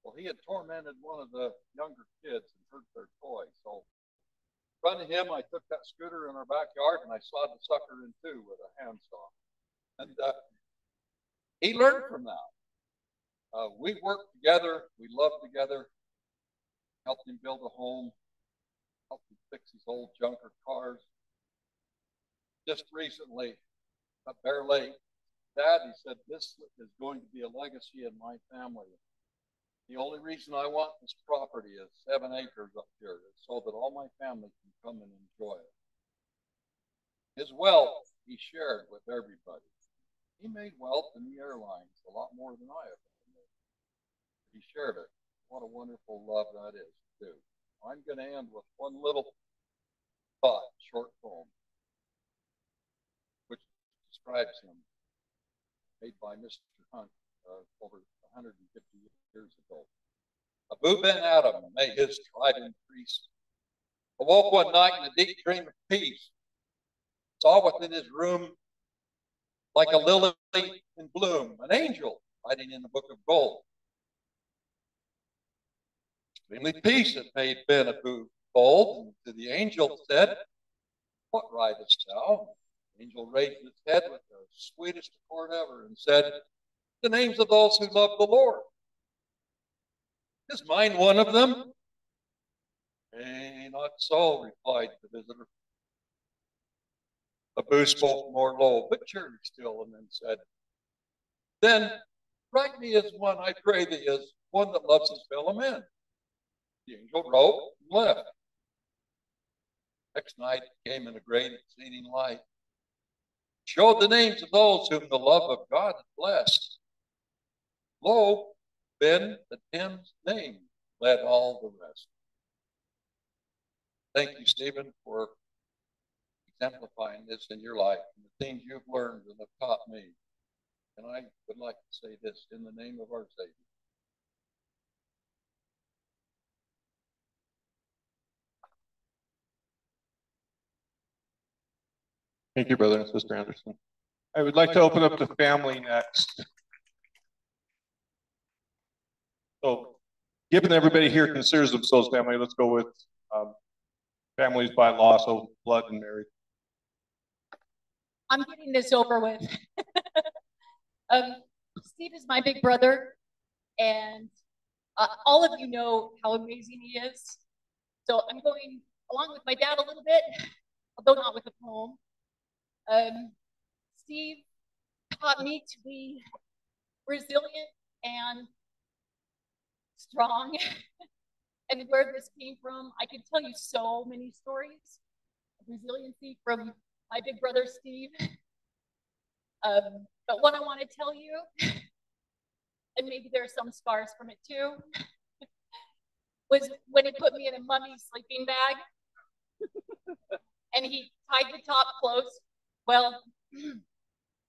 Speaker 9: Well, he had tormented one of the younger kids and hurt their toy. So, in front of him, I took that scooter in our backyard and I sawed the sucker in two with a handsaw. And uh, he learned from that. Uh, we worked together, we loved together, helped him build a home, helped him fix his old junker cars. Just recently, Bear Lake, Dad, he said, this is going to be a legacy in my family. The only reason I want this property is seven acres up here, so that all my family can come and enjoy it. His wealth he shared with everybody. He made wealth in the airlines a lot more than I have made. He shared it. What a wonderful love that is, too. I'm going to end with one little thought, short poem, describes him, made by Mr. Hunt uh, over 150 years ago. Abou Ben Adhem, may his tribe increase, awoke one night in a deep dream of peace, saw within his room like a lily in bloom, an angel writing in the book of gold. Extremely peace it made Ben Abu bold, and to the angel said, What ridest thou? Angel raised his head with the sweetest accord ever and said, The names of those who love the Lord. Is mine one of them? Nay, not so, replied the visitor. Abou spoke more low, but cheery still, and then said, Then write me as one, I pray thee, as one that loves his fellow men. The angel wrote and left. Next night came in a great exceeding light. Showed the names of those whom the love of God had blessed. Lo, Ben, the Tim's name led all the rest. Thank you, Stephen, for exemplifying this in your life and the things you've learned and have taught me. And I would like to say this in the name of our Savior.
Speaker 1: Thank you, Brother and Sister Anderson. I would like to open up the family next. So, given everybody here considers themselves family, let's go with um, families by law, so blood and marriage.
Speaker 10: I'm getting this over with. um, Steve is my big brother, and uh, all of you know how amazing he is. So I'm going along with my dad a little bit, although not with a poem. Um, Steve taught me to be resilient and strong. and where this came from, I could tell you so many stories of resiliency from my big brother Steve. Um, but what I want to tell you, and maybe there are some scars from it too, was when he put me in a mummy sleeping bag and he tied the top close. Well,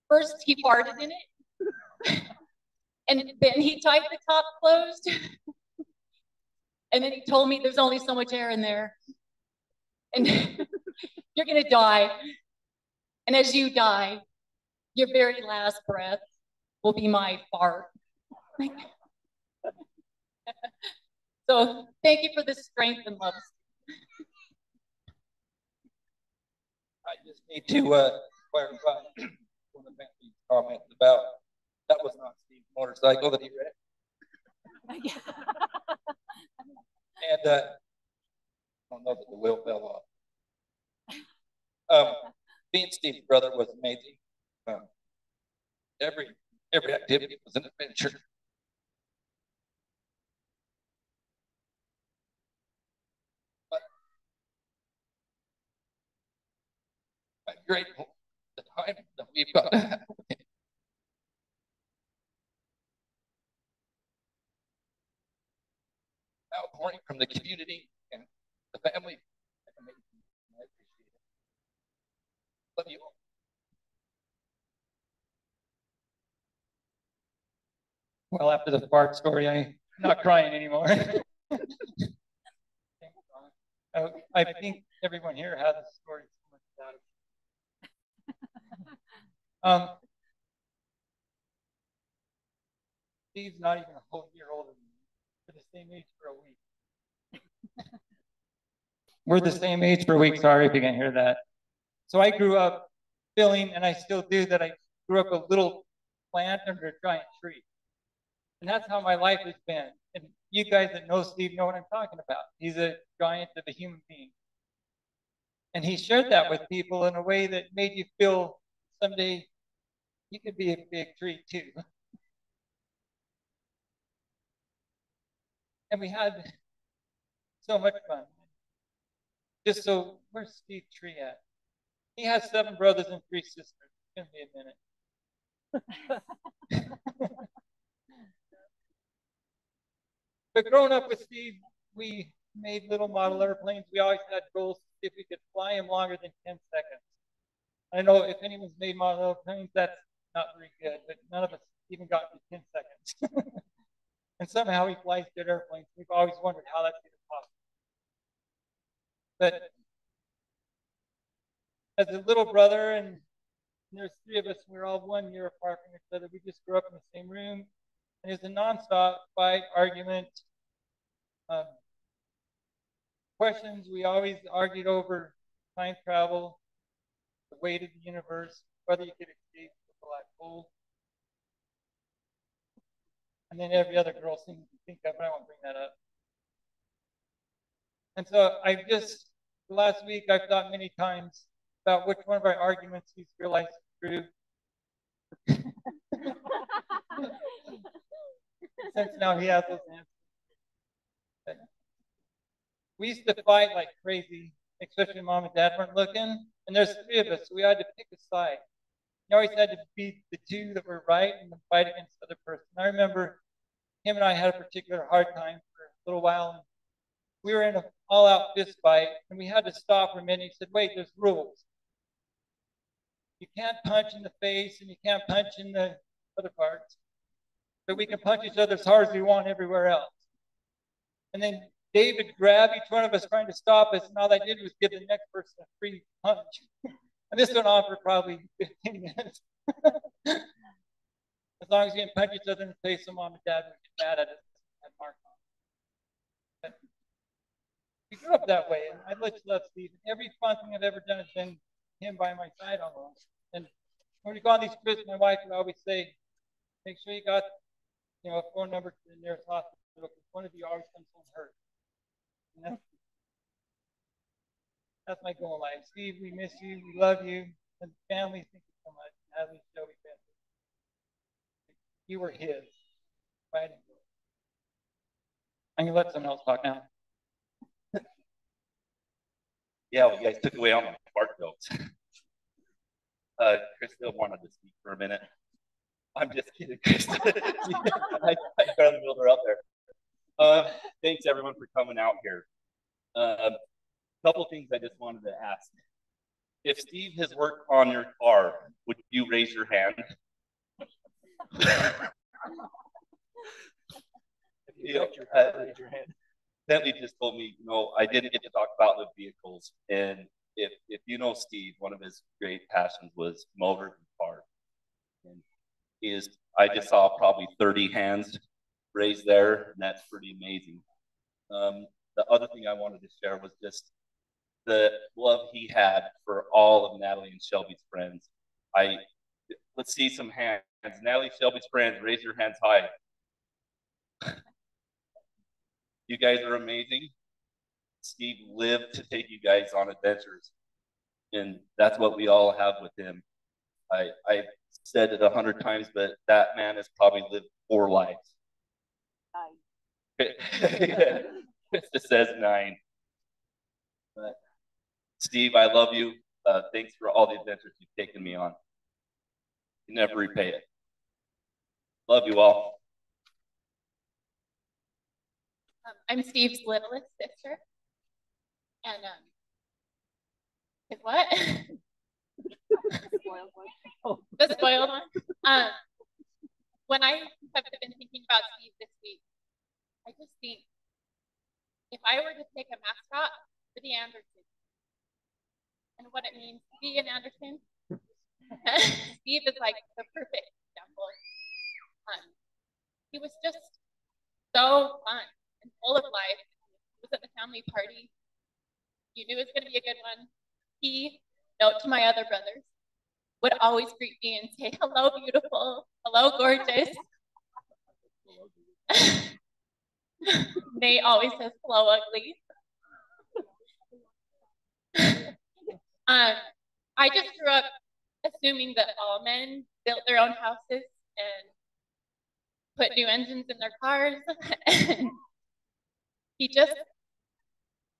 Speaker 10: first he farted in it and then he tied the top closed. and then he told me there's only so much air in there. And you're going to die. And as you die, your very last breath will be my fart. so thank you for the strength and love.
Speaker 9: I just need to uh, clarify one of Bentley's comments about that was not Steve's motorcycle that he wrecked. and uh, I don't know that the wheel fell off. Um, being Steve's brother was amazing. Um, every every activity was an adventure. Grateful for the time that we've got. to have with him. Outpouring from the community and the family. Amazing. I appreciate it. Love you all.
Speaker 2: Well, after the fart story, I'm not crying anymore. Uh, I think everyone here has a story similar to that. Um, Steve's not even a whole year older than me. We're the same age for a week. We're the same age for a week. Sorry if you can't hear that. So I grew up feeling, and I still do, that I grew up a little plant under a giant tree. And that's how my life has been. And you guys that know Steve know what I'm talking about. He's a giant of a human being. And he shared that with people in a way that made you feel someday you could be a big tree too. And we had so much fun. Just so, where's Steve Tree at? He has seven brothers and three sisters. Give me a minute. But growing up with Steve, we made little model airplanes. We always had goals to see if we could fly them longer than 10 seconds. I know if anyone's made model airplanes, that's not very good, but none of us even got to 10 seconds. and somehow he flies good airplanes. We've always wondered how that's even possible. But as a little brother, and there's three of us, we're all one year apart from each other. We just grew up in the same room. And it was a nonstop fight, argument, um, questions. We always argued over time travel, weight of the universe, whether you could escape the black hole. And then every other girl seems to think of, but I won't bring that up. And so I just, last week, I've thought many times about which one of our arguments he's realized is true. Since now he has those answers. We used to fight like crazy, especially mom and dad weren't looking. And there's three of us, so we had to pick a side. You always had to beat the two that were right and then fight against the other person. I remember him and I had a particular hard time for a little while. And we were in an all-out fist fight, and we had to stop for a minute. He said, "Wait, there's rules. You can't punch in the face, and you can't punch in the other parts But we can punch each other as hard as we want everywhere else. And then David grabbed each one of us trying to stop us, and all I did was give the next person a free punch. and this went on for probably 15 minutes. as long as you didn't punch each other in the face, so mom and dad would get mad at us and mark on. We grew up that way, and I much love Steve. Every fun thing I've ever done has been him by my side almost. And when we go on these trips, my wife would always say, make sure you got you know, a phone number to the nearest hospital because one of you always comes home hurt. That's, my goal in life. Steve, we miss you. We love you. And family, thank you so much. Natalie, Joey, family. You were his. Right? I'm going to let someone else talk now.
Speaker 11: yeah, well, you guys took away all my fart jokes. Uh, Chris still wanted to speak for a minute. I'm just kidding, Chris. I, I barely build her up there. Uh, thanks everyone for coming out here. A couple things I just wanted to ask. If Steve has worked on your car, would you raise your hand? you know, uh, Bentley just told me, you know, I didn't get to talk about the vehicles. And if, if you know Steve, one of his great passions was motor and cars. And he is, I just saw probably 30 hands raised there, and that's pretty amazing. Um, the other thing I wanted to share was just the love he had for all of Natalie and Shelby's friends. I let's see some hands. Natalie, Shelby's friends, raise your hands high. You guys are amazing. Steve lived to take you guys on adventures. And that's what we all have with him. I I said it a hundred times, but that man has probably lived four lives. It says nine. But Steve, I love you. Uh, thanks for all the adventures you've taken me on. You never repay it. Love you all.
Speaker 12: Um, I'm Steve's littlest sister. And um what? the spoiled one. Um when I have been thinking about Steve this week, I just think if I were to pick a mascot for the Anderson and what it means to be an Anderson, Steve is like the perfect example. Um, he was just so fun and full of life. He was at the family party. You knew it was going to be a good one. He, note to my other brothers, would always greet me and say, hello, beautiful. Hello, gorgeous. Nate always says, hello, ugly. um, I just grew up assuming that all men built their own houses and put new engines in their cars. and he just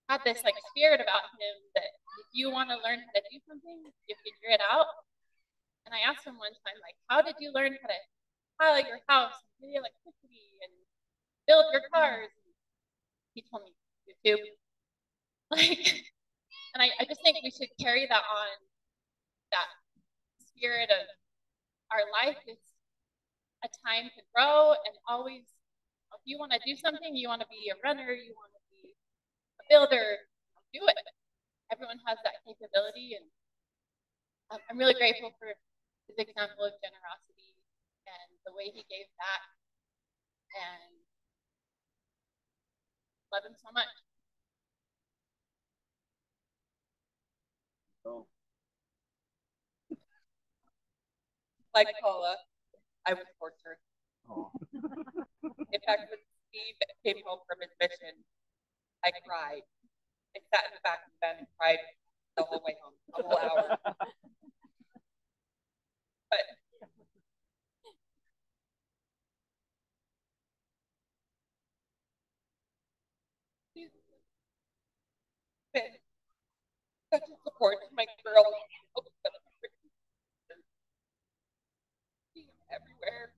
Speaker 12: had this like spirit about him that if you want to learn how to do something, you figure it out. And I asked him one time, like, how did you learn how to tile your house and do electricity and build your cars? He told me YouTube. Like, and I, I just think we should carry that on, that spirit of our life is a time to grow and always, if you want to do something, you want to be a runner, you want to be a builder, do it. Everyone has that capability, and I'm really grateful for his example of generosity and the way he gave back, and love him so much. Oh.
Speaker 4: Like Paula, I was tortured. Oh. In fact, when Steve came home from his mission, I cried. I sat in the back of the van and cried the whole way home, a whole hour. Such support to my girl. Being everywhere,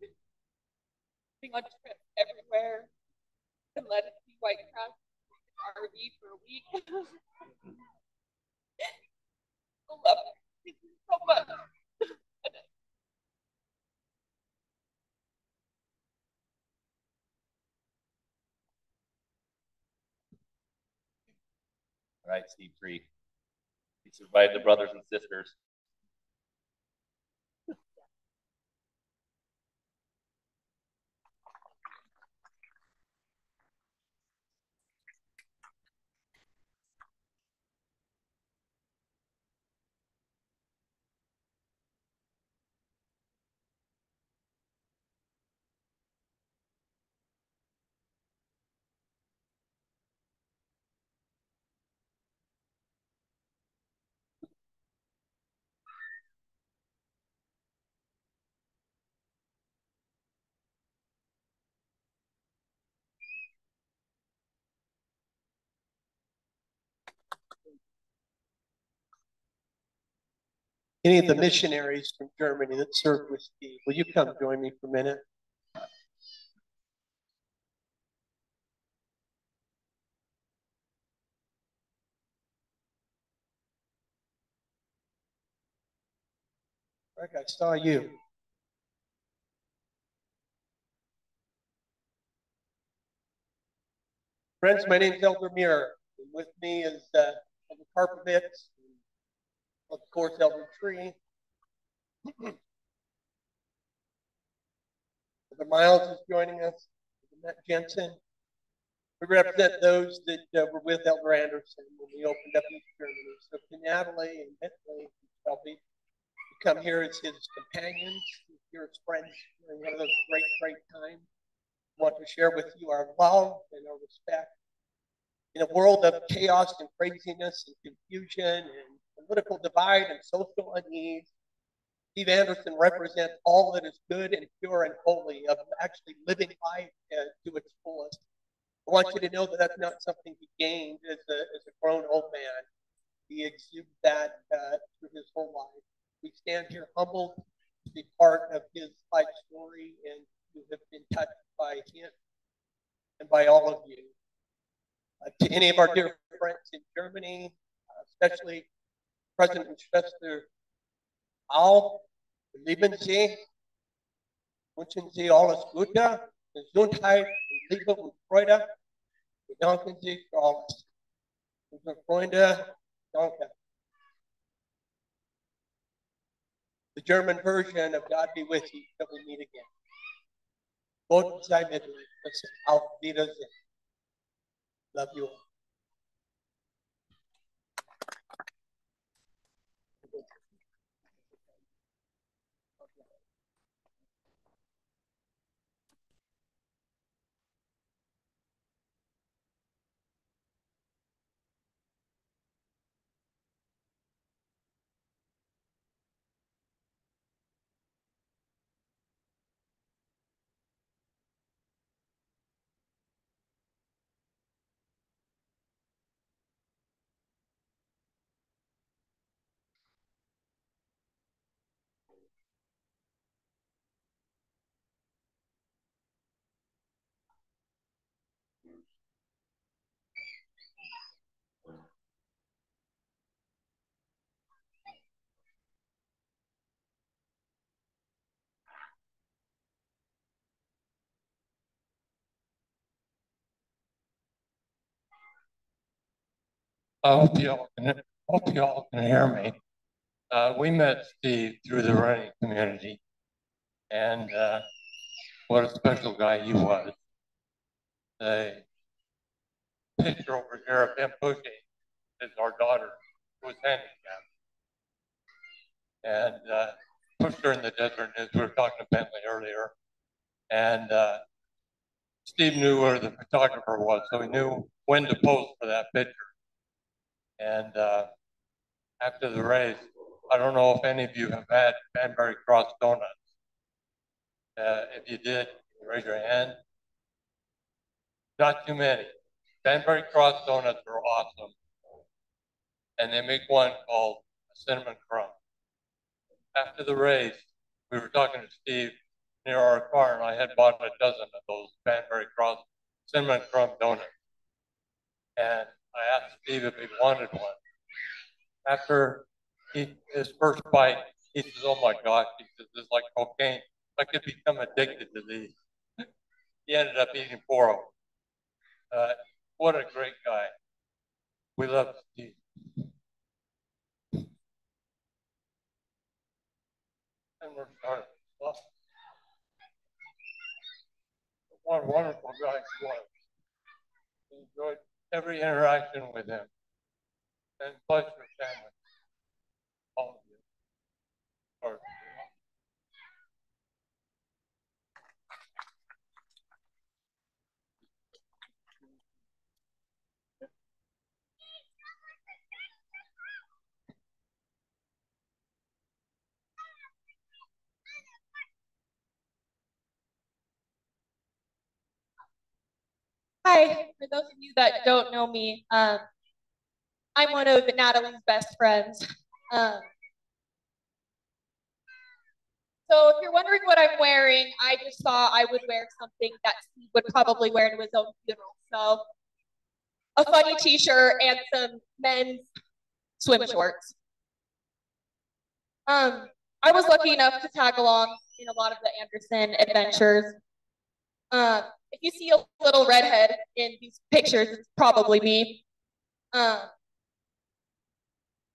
Speaker 4: being on trips everywhere, and let it be White Cross RV for a week. I love it. Thank you so much.
Speaker 11: All right, Steve Free. Survived the brothers and sisters.
Speaker 13: Any of the missionaries from Germany that served with Steve, will you come join me for a minute? Rick, I saw you. Friends, my name's Elder Muir. And with me is uh, Elder Karpovitz, of course, Elder Tree. Elder Miles is joining us, Matt Jensen. We represent those that uh, were with Elder Anderson when we opened up East Germany. So to Natalie and Bentley Shelby, we come here as his companions, here as friends during one of those great, great times. I want to share with you our love and our respect. In a world of chaos and craziness and confusion and political divide and social unease, Steve Anderson represents all that is good and pure and holy of actually living life to its fullest. I want you to know that that's not something he gained as a, as a grown old man. He exudes that uh, through his whole life. We stand here humbled to be part of his life story and to have been touched by him and by all of you. Uh, to any of our dear friends in Germany, uh, especially President Schwester Al, lieben Sie, wünschen Sie alles Gute, Gesundheit, Liebe und Freude. Sie für alles. Unsere Freunde, danke. The German version of God be with you till we meet again. Gott sei mit euch. Auf Wiedersehen. Love you all.
Speaker 14: I hope y'all can, hope y'all can hear me. Uh, we met Steve through the running community, and uh, what a special guy he was. The picture over here of him pushing is our daughter, who was handicapped, and uh, pushed her in the desert. As we were talking to Bentley earlier, and uh, Steve knew where the photographer was, so he knew when to pose for that picture. And uh, after the race, I don't know if any of you have had Banbury Cross Donuts. Uh, if you did, raise your hand. Not too many. Banbury Cross Donuts are awesome. And they make one called Cinnamon Crumb. After the race, we were talking to Steve near our car, and I had bought a dozen of those Banbury Cross Cinnamon Crumb Donuts. And I asked Steve if he wanted one. After he, his first bite, he says, "Oh my gosh!" He says, "It's like cocaine. I could become addicted to these." he ended up eating four of them. Uh, what a great guy. We love Steve. And we're. Well, what a wonderful guy he was. He Enjoyed every interaction with him. And bless your family. All of you.
Speaker 15: Hi, for those of you that don't know me, um, I'm one of Natalie's best friends. Um, so if you're wondering what I'm wearing, I just thought I would wear something that Steve would probably wear to his own funeral. So a funny t-shirt and some men's swim shorts. Um, I was lucky enough to tag along in a lot of the Anderson adventures. Uh, if you see a little redhead in these pictures, it's probably me. Um,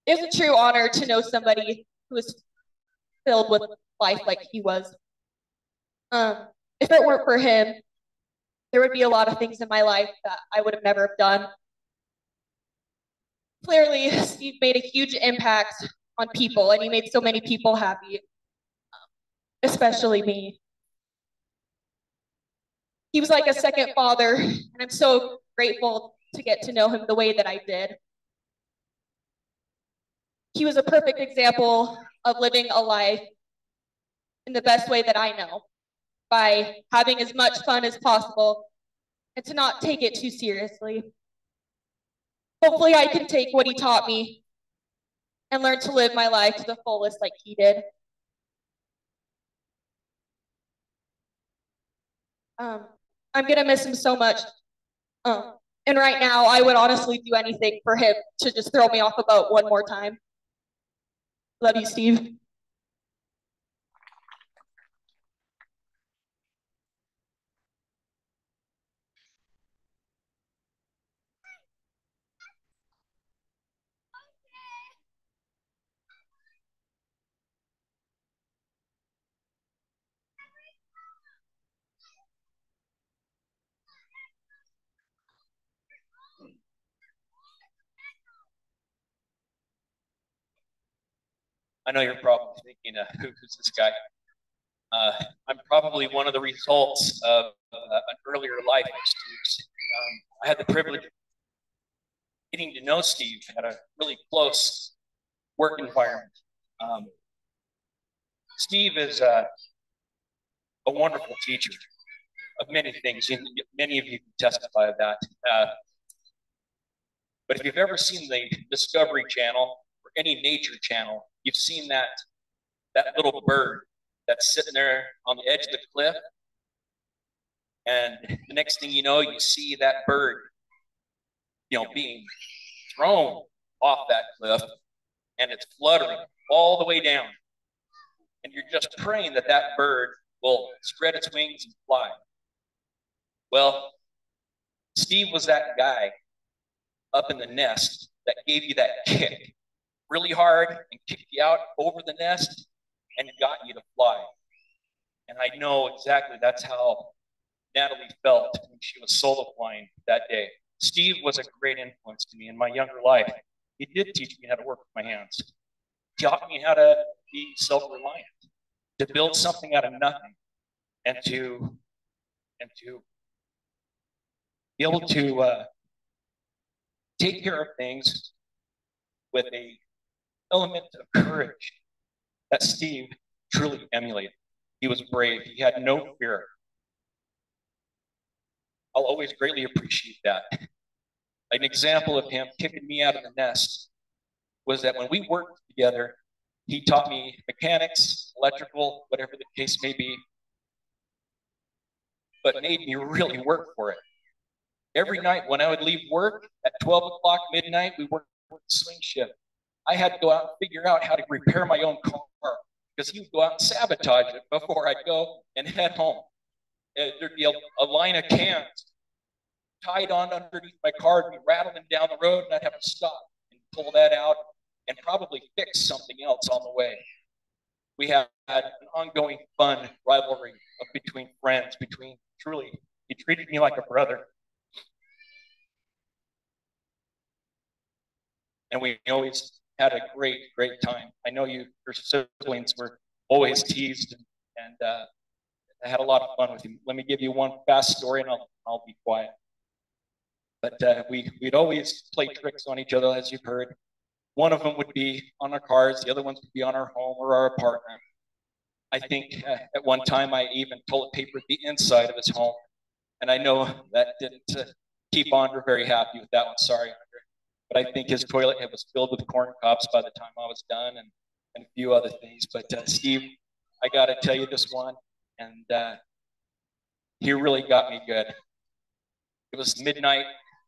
Speaker 15: it's a true honor to know somebody who is filled with life like he was. Um, if it weren't for him, there would be a lot of things in my life that I would have never have done. Clearly, Steve made a huge impact on people, and he made so many people happy, especially me. He was like a second father, and I'm so grateful to get to know him the way that I did. He was a perfect example of living a life in the best way that I know by having as much fun as possible and to not take it too seriously. Hopefully, I can take what he taught me and learn to live my life to the fullest like he did. Um, I'm gonna miss him so much. Um, and right now, I would honestly do anything for him to just throw me off a boat one more time. Love you, Steve.
Speaker 16: I know you're probably thinking, uh, who, who's this guy? Uh, I'm probably one of the results of uh, an earlier life of Steve's. Um, I had the privilege of getting to know Steve at a really close work environment. Um, Steve is uh, a wonderful teacher of many things. Many of you can testify of that. Uh, but if you've ever seen the Discovery Channel or any nature channel, you've seen that that little bird that's sitting there on the edge of the cliff. And the next thing you know, you see that bird, you know, being thrown off that cliff and it's fluttering all the way down. And you're just praying that that bird will spread its wings and fly. Well, Steve was that guy up in the nest that gave you that kick really hard and kicked you out over the nest and got you to fly. And I know exactly that's how Natalie felt when she was solo flying that day. Steve was a great influence to me in my younger life. He did teach me how to work with my hands. He taught me how to be self-reliant, to build something out of nothing, and to and to be able to uh, take care of things with a element of courage that Steve truly emulated. He was brave. He had no fear. I'll always greatly appreciate that. An example of him kicking me out of the nest was that when we worked together, he taught me mechanics, electrical, whatever the case may be, but made me really work for it. Every night when I would leave work at 12 o'clock midnight, we worked swing shift. I had to go out and figure out how to repair my own car because he would go out and sabotage it before I'd go and head home. There'd be a, a, line of cans tied on underneath my car, and be rattling down the road, and I'd have to stop and pull that out and probably fix something else on the way. We had an ongoing fun rivalry between friends, between truly, he treated me like a brother. And we always had a great, great time. I know you, your siblings were always teased and, and uh, I had a lot of fun with you. Let me give you one fast story and I'll, I'll be quiet. But uh, we, we'd always play tricks on each other, as you've heard. One of them would be on our cars, the other ones would be on our home or our apartment. I think uh, at one time I even toilet papered the inside of his home. And I know that didn't uh, keep Andre very happy with that one. Sorry. But I think his toilet was filled with corn cobs by the time I was done and, and a few other things. But uh, Steve, I got to tell you this one, and uh, he really got me good. It was midnight.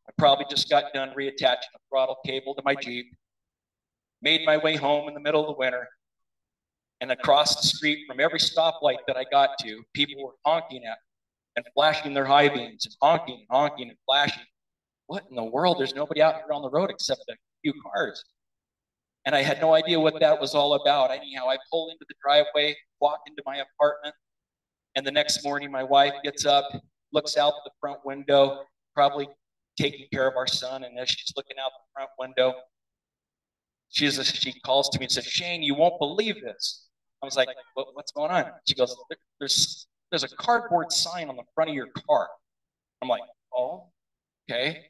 Speaker 16: I probably just got done reattaching a throttle cable to my Jeep. Made my way home in the middle of the winter. And across the street from every stoplight that I got to, people were honking at me. and flashing their high beams and honking and honking and flashing. What in the world? There's nobody out here on the road except a few cars. And I had no idea what that was all about. Anyhow, I pull into the driveway, walk into my apartment, and the next morning my wife gets up, looks out the front window, probably taking care of our son, and as she's looking out the front window, she's she calls to me and says, Shane, you won't believe this. I was like, what, what's going on? She goes, there's there's a cardboard sign on the front of your car. I'm like, oh, okay.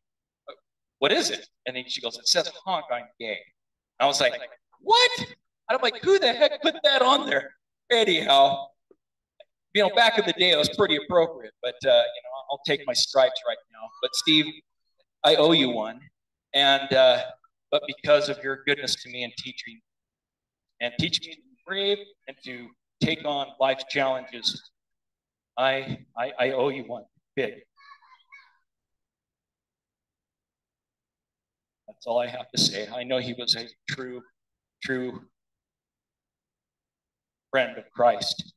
Speaker 16: What is it? And then she goes, it says honk, I'm gay. I was like, what? And I'm like, who the heck put that on there? Anyhow, you know, back in the day, it was pretty appropriate, but, uh, you know, I'll take my stripes right now. But Steve, I owe you one. And, uh, but because of your goodness to me and teaching, and teaching me to be brave and to take on life's challenges, I, I, I owe you one big. That's all I have to say. I know he was a true, true friend of Christ.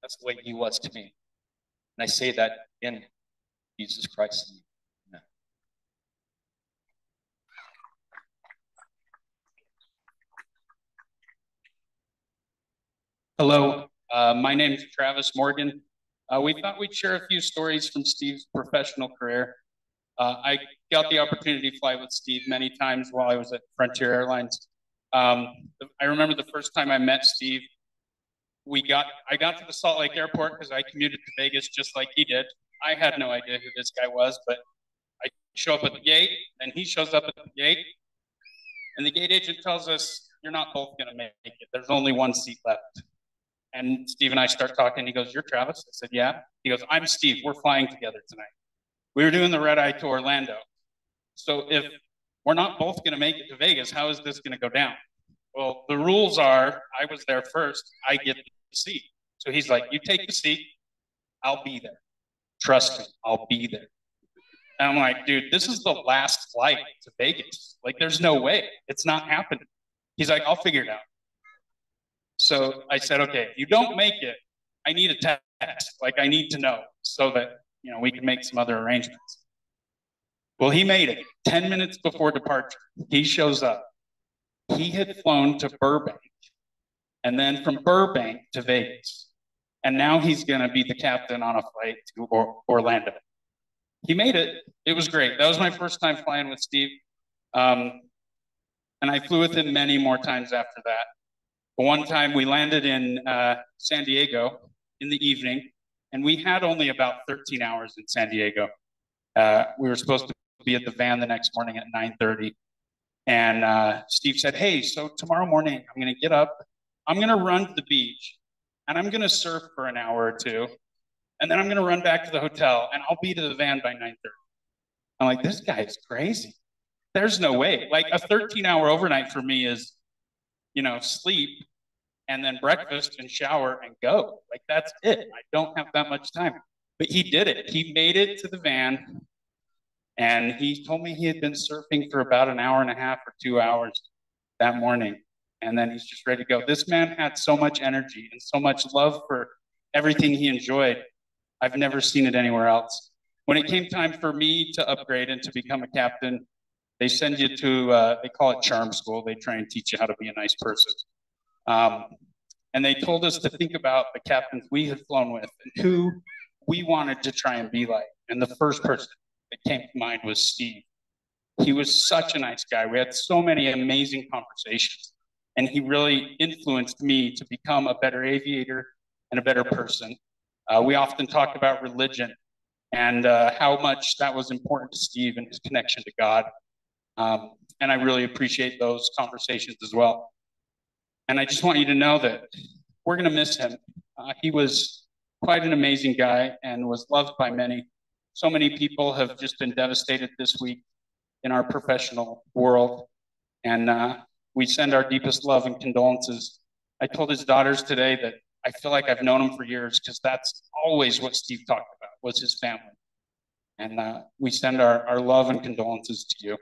Speaker 16: That's the way he was to me. And I say that in Jesus Christ. Amen.
Speaker 17: Hello, uh, my name is Travis Morgan. Uh, we thought we'd share a few stories from Steve's professional career. Uh, I got the opportunity to fly with Steve many times while I was at Frontier Airlines. Um, I remember the first time I met Steve, we got I got to the Salt Lake Airport because I commuted to Vegas just like he did. I had no idea who this guy was, but I show up at the gate, and he shows up at the gate, and the gate agent tells us, "You're not both going to make it. There's only one seat left." And Steve and I start talking. He goes, "You're Travis." I said, "Yeah." He goes, "I'm Steve. We're flying together tonight." We were doing the red eye to Orlando. So if we're not both going to make it to Vegas, how is this going to go down? Well, the rules are I was there first, I get the seat. So he's like, You take the seat, I'll be there. Trust me, I'll be there. And I'm like, Dude, this is the last flight to Vegas. Like, there's no way. It's not happening. He's like, I'll figure it out. So I said, Okay, if you don't make it, I need a test. Like, I need to know so that, you know, we can make some other arrangements. Well, he made it 10 minutes before departure. He shows up. He had flown to Burbank and then from Burbank to Vegas. And now he's going to be the captain on a flight to or- Orlando. He made it. It was great. That was my first time flying with Steve. Um, and I flew with him many more times after that. One time we landed in uh, San Diego in the evening, and we had only about 13 hours in San Diego. Uh, we were supposed to be at the van the next morning at 9:30, and uh, Steve said, "Hey, so tomorrow morning I'm going to get up, I'm going to run to the beach, and I'm going to surf for an hour or two, and then I'm going to run back to the hotel, and I'll be to the van by 9:30." I'm like, "This guy is crazy. There's no way. Like a 13-hour overnight for me is, you know, sleep." And then breakfast and shower and go. Like that's it. I don't have that much time. But he did it. He made it to the van and he told me he had been surfing for about an hour and a half or two hours that morning. And then he's just ready to go. This man had so much energy and so much love for everything he enjoyed. I've never seen it anywhere else. When it came time for me to upgrade and to become a captain, they send you to, uh, they call it charm school. They try and teach you how to be a nice person. Um, and they told us to think about the captains we had flown with and who we wanted to try and be like. And the first person that came to mind was Steve. He was such a nice guy. We had so many amazing conversations, and he really influenced me to become a better aviator and a better person. Uh, we often talked about religion and uh, how much that was important to Steve and his connection to God. Um, and I really appreciate those conversations as well. And I just want you to know that we're going to miss him. Uh, he was quite an amazing guy and was loved by many. So many people have just been devastated this week in our professional world. And uh, we send our deepest love and condolences. I told his daughters today that I feel like I've known him for years because that's always what Steve talked about was his family. And uh, we send our, our love and condolences to you.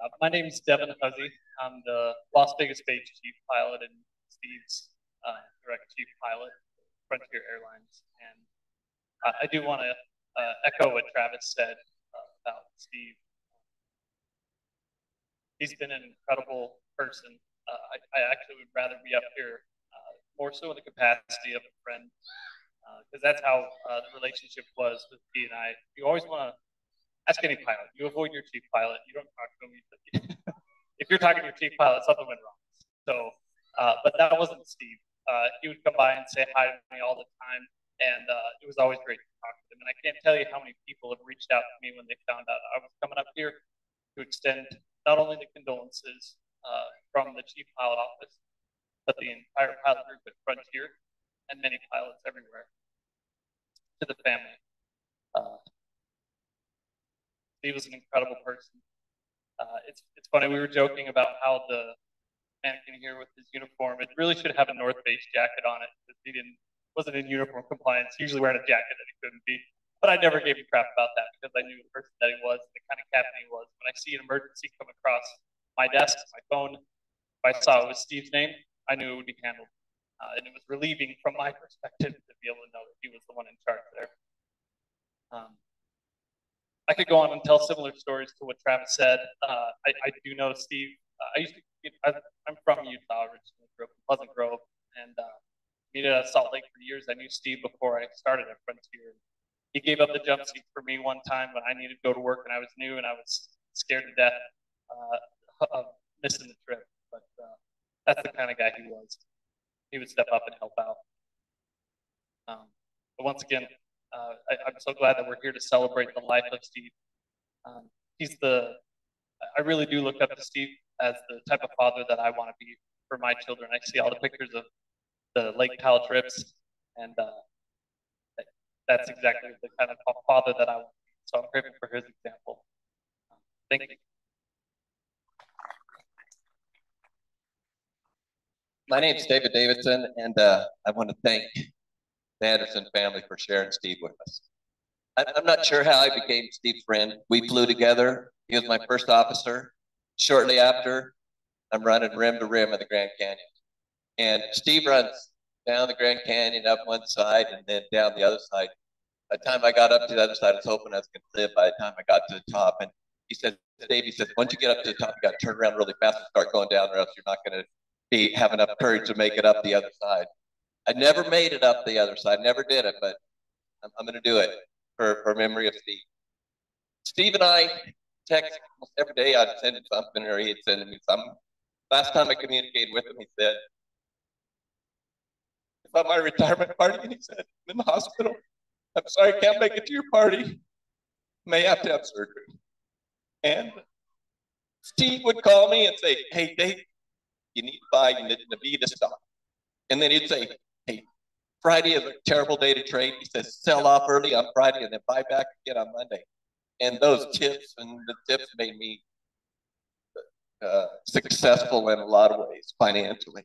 Speaker 18: Uh, my name is Devin Huzzy. I'm the Las Vegas Base Chief Pilot and Steve's uh, Direct Chief Pilot, Frontier Airlines. And uh, I do want to uh, echo what Travis said uh, about Steve. He's been an incredible person. Uh, I, I, actually would rather be up here uh, more so in the capacity of a friend, because that's how the relationship was with he and I. You always want to ask any pilot. You avoid your chief pilot. You don't talk to him. if you're talking to your chief pilot, something went wrong. So, uh, but that wasn't Steve. Uh, he would come by and say hi to me all the time, and uh, it was always great to talk to him. And I can't tell you how many people have reached out to me when they found out I was coming up here to extend not only the condolences uh, from the chief pilot office, but the entire pilot group at Frontier and many pilots everywhere to the family. He was an incredible person. Uh, it's it's funny we were joking about how the mannequin here with his uniform it really should have a North Face jacket on it he didn't wasn't in uniform compliance. Usually wearing a jacket that he couldn't be. But I never gave a crap about that because I knew the person that he was, the kind of captain he was. When I see an emergency come across my desk, my phone, if I saw it was Steve's name, I knew it would be handled. Uh, and it was relieving from my perspective to be able to know that he was the one in charge there. Um, I could go on and tell similar stories to what Travis said. Uh, I, I, do know Steve. Uh, I used to. I, am from Utah originally, grew up in Pleasant Grove, and uh, meeting at Salt Lake for years. I knew Steve before I started at Frontier. He gave up the jump seat for me one time when I needed to go to work and I was new and I was scared to death uh, of missing the trip. But uh, that's the kind of guy he was. He would step up and help out. Um, but once again, uh, I, am so glad that we're here to celebrate the life of Steve. Um, he's the, I really do look up to Steve as the type of father that I want to be for my children. I see all the pictures of the Lake Powell trips, and uh, that's exactly the kind of father that I want. So I'm grateful for his example. Thank you.
Speaker 19: My name is David Davidson, and uh, I want to thank the Anderson family for sharing Steve with us. I'm not sure how I became Steve's friend. We flew together. He was my first officer. Shortly after, I'm running rim to rim of the Grand Canyon. And Steve runs down the Grand Canyon up one side and then down the other side. By the time I got up to the other side, I was hoping I was going to live by the time I got to the top. And he said, Dave, he said, once you get up to the top, you got to turn around really fast and start going down, or else you're not going to be have enough courage to make it up the other side. I never made it up the other side, never did it, but I'm, I'm going to do it for, for memory of Steve. Steve and I text almost every day. I'd send him something or he'd send me something. Last time I communicated with him, he said, about my retirement party, and he said, I'm in the hospital. I'm sorry, I can't make it to your party. May have to have surgery. And Steve would call me and say, Hey, Dave, you need to buy you need the stock. And then he'd say, Friday is a terrible day to trade. He says, sell off early on Friday and then buy back again on Monday. And those tips and the tips made me uh, successful in a lot of ways financially.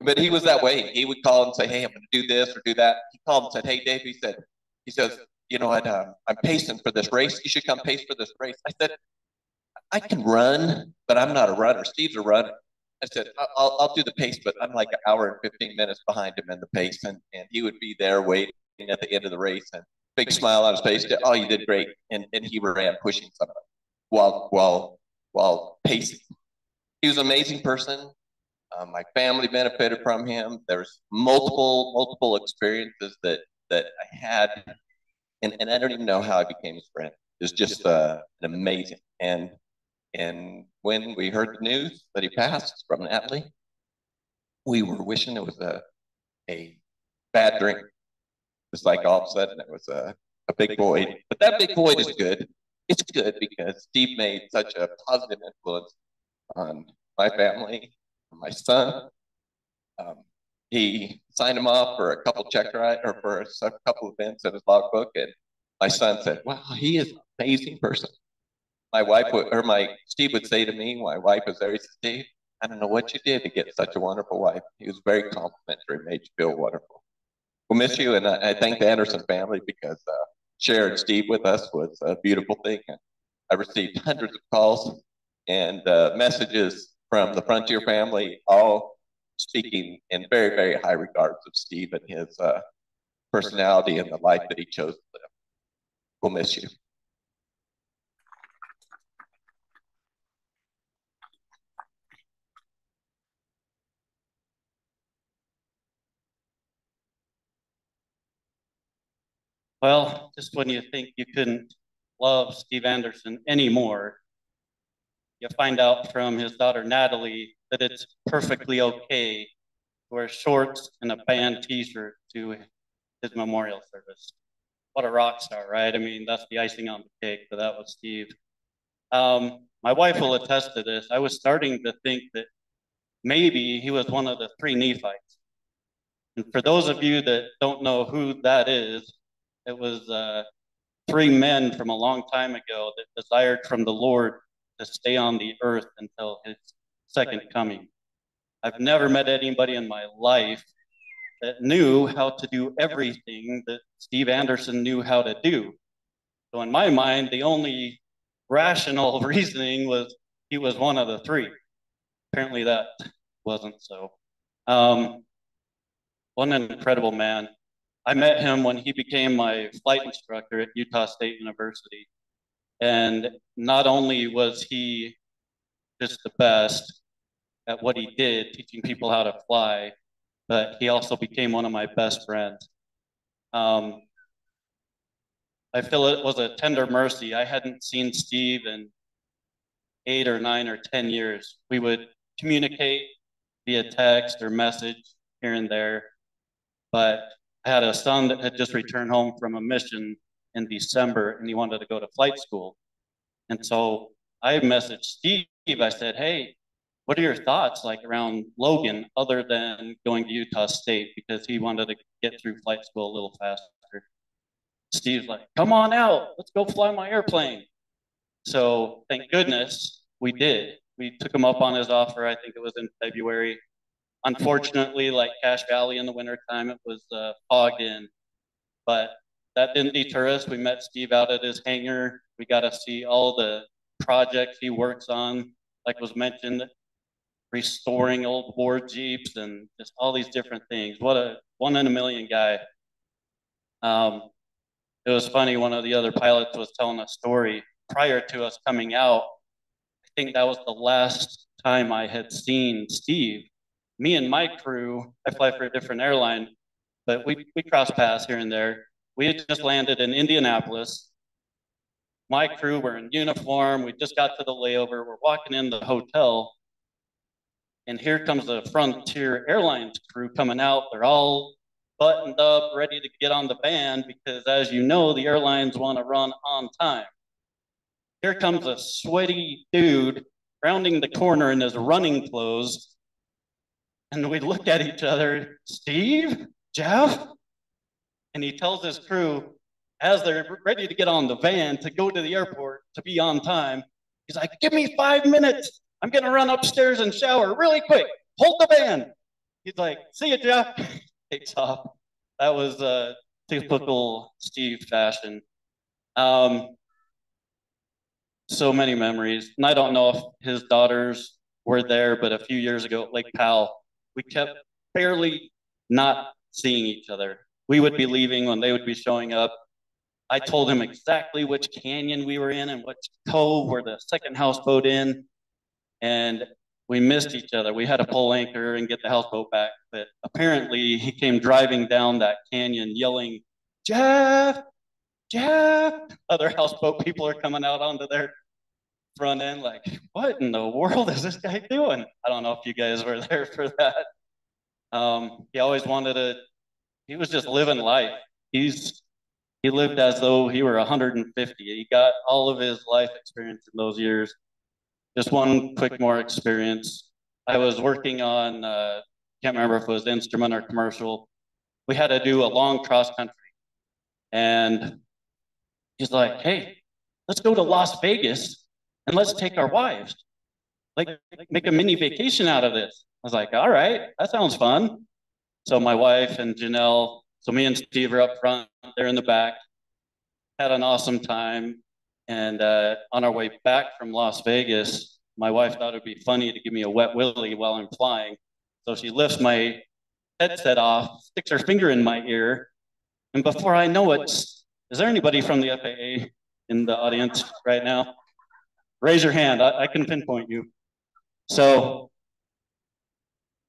Speaker 19: But he was that way. He would call and say, hey, I'm going to do this or do that. He called and said, hey, Dave, he said, he says, you know what, um, I'm pacing for this race. You should come pace for this race. I said, I can run, but I'm not a runner. Steve's a runner. I said, I'll, I'll do the pace, but I'm like an hour and 15 minutes behind him in the pace. And, and he would be there waiting at the end of the race and big smile on his face. Oh, you did great. And, and he ran pushing somebody while, while, while pacing. He was an amazing person. Um, my family benefited from him. There's multiple, multiple experiences that, that I had. And, and I don't even know how I became his friend. It was just uh, amazing. And and when we heard the news that he passed from Natalie, we were wishing it was a, a bad drink. It's like all of a sudden it was a, a big void. But that big void is good. It's good because Steve made such a positive influence on my family, my son. Um, he signed him off for a couple check ride or for a couple events in his logbook, and my son said, "Wow, he is an amazing person." My wife would, or my Steve would say to me, my wife was there. He said, Steve, I don't know what you did to get such a wonderful wife. He was very complimentary, made you feel wonderful. We'll miss you, and I, I thank the Anderson family because uh, sharing Steve with us was a beautiful thing. I received hundreds of calls and uh, messages from the Frontier family, all speaking in very, very high regards of Steve and his uh, personality and the life that he chose to live. We'll miss you.
Speaker 20: Well, just when you think you couldn't love Steve Anderson anymore, you find out from his daughter Natalie that it's perfectly okay to wear shorts and a band t-shirt to his memorial service. What a rock star, right? I mean, that's the icing on the cake, but that was Steve. Um, my wife will attest to this. I was starting to think that maybe he was one of the three Nephites. And for those of you that don't know who that is, it was uh, three men from a long time ago that desired from the Lord to stay on the earth until his second coming. I've never met anybody in my life that knew how to do everything that Steve Anderson knew how to do. So in my mind, the only rational reasoning was he was one of the three. Apparently that wasn't so. Um, what an incredible man. I met him when he became my flight instructor at Utah State University. And not only was he just the best at what he did, teaching people how to fly, but he also became one of my best friends. Um, I feel it was a tender mercy. I hadn't seen Steve in eight or nine or 10 years. We would communicate via text or message here and there, but I had a son that had just returned home from a mission in December and he wanted to go to flight school. And so I messaged Steve. I said, Hey, what are your thoughts like around Logan other than going to Utah State? Because he wanted to get through flight school a little faster. Steve's like, Come on out. Let's go fly my airplane. So thank goodness we did. We took him up on his offer. I think it was in February. Unfortunately, like Cache Valley in the wintertime, it was uh, fogged in. But that didn't deter us. We met Steve out at his hangar. We got to see all the projects he works on, like was mentioned, restoring old war Jeeps and just all these different things. What a one in a million guy. Um, it was funny, one of the other pilots was telling a story prior to us coming out. I think that was the last time I had seen Steve me and my crew, I fly for a different airline, but we, we cross paths here and there. We had just landed in Indianapolis. My crew were in uniform. We just got to the layover. We're walking in the hotel. And here comes the Frontier Airlines crew coming out. They're all buttoned up, ready to get on the band because, as you know, the airlines want to run on time. Here comes a sweaty dude rounding the corner in his running clothes and we look at each other, Steve, Jeff, and he tells his crew as they're ready to get on the van to go to the airport to be on time, he's like, Give me five minutes. I'm going to run upstairs and shower really quick. Hold the van. He's like, See you, Jeff. Takes off. That was a typical Steve fashion. Um, so many memories. And I don't know if his daughters were there, but a few years ago at Lake Powell, we kept barely not seeing each other. We would be leaving when they would be showing up. I told him exactly which canyon we were in and which cove where the second houseboat in. And we missed each other. We had to pull anchor and get the houseboat back. But apparently he came driving down that canyon yelling, Jeff, Jeff. Other houseboat people are coming out onto their front end like, what in the world is this guy doing? I don't know if you guys were there for that. Um, he always wanted to, he was just living life. He's, he lived as though he were 150. He got all of his life experience in those years. Just one quick more experience. I was working on, uh, can't remember if it was instrument or commercial. We had to do a long cross country. And he's like, hey, let's go to Las Vegas and let's take our wives. Like, make a mini vacation out of this. I was like, all right, that sounds fun. So my wife and Janelle, so me and Steve are up front, they're in the back, had an awesome time. And uh, on our way back from Las Vegas, My wife thought it'd be funny to give me a wet willy while I'm flying. So she lifts my headset off, sticks her finger in my ear, and before I know it, is there anybody from the FAA in the audience right now? Raise your hand. I, I can pinpoint you. So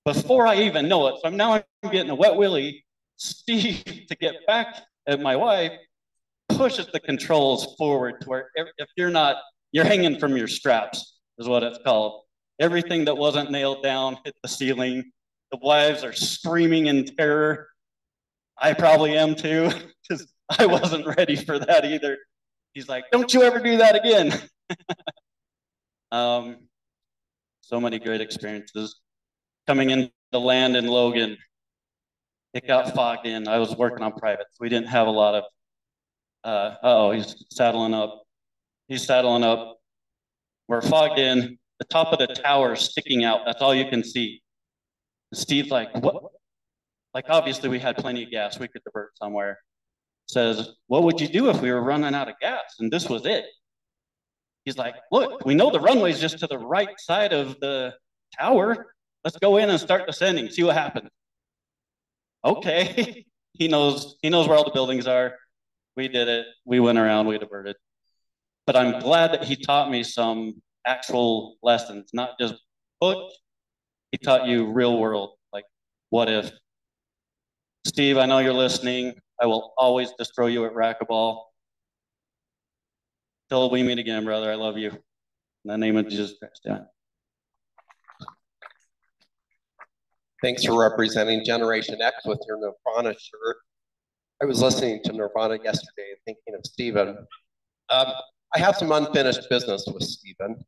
Speaker 20: before I even know it, so now I'm getting a wet willy. Steve, to get back at my wife, pushes the controls forward to where if you're not, you're hanging from your straps, is what it's called. Everything that wasn't nailed down hit the ceiling. The wives are screaming in terror. I probably am too, because I wasn't ready for that either. He's like, don't you ever do that again. um, so many great experiences. Coming into the land in Logan, it got fogged in. I was working on private, we didn't have a lot of. Uh, oh, he's saddling up. He's saddling up. We're fogged in. The top of the tower sticking out. That's all you can see. Steve's like, what? Like, obviously, we had plenty of gas. We could divert somewhere. Says, what would you do if we were running out of gas? And this was it. He's like, look, we know the runway's just to the right side of the tower. Let's go in and start descending, see what happens. Okay. he knows he knows where all the buildings are. We did it. We went around, we diverted. But I'm glad that he taught me some actual lessons, not just book. He taught you real world, like what if. Steve, I know you're listening. I will always destroy you at racquetball. Till we meet again, brother. I love you. In the name of Jesus Christ.
Speaker 21: Thanks for representing Generation X with your Nirvana shirt. I was listening to Nirvana yesterday and thinking of Stephen. Um, I have some unfinished business with Stephen.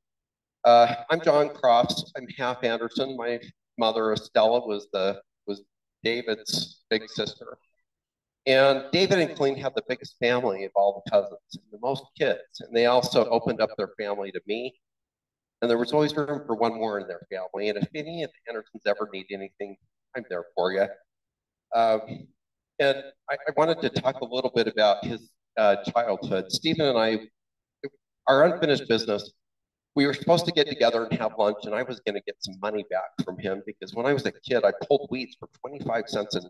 Speaker 21: Uh, I'm John Crofts. I'm half Anderson. My mother, Estella, was the was David's big sister. And David and Colleen have the biggest family of all the cousins, the most kids. And they also opened up their family to me. And there was always room for one more in their family. And if any of the Andersons ever need anything, I'm there for you. Um, and I, I, wanted to talk a little bit about his uh, childhood. Stephen and I, our unfinished business, we were supposed to get together and have lunch, and I was going to get some money back from him because when I was a kid, I pulled weeds for 25 cents an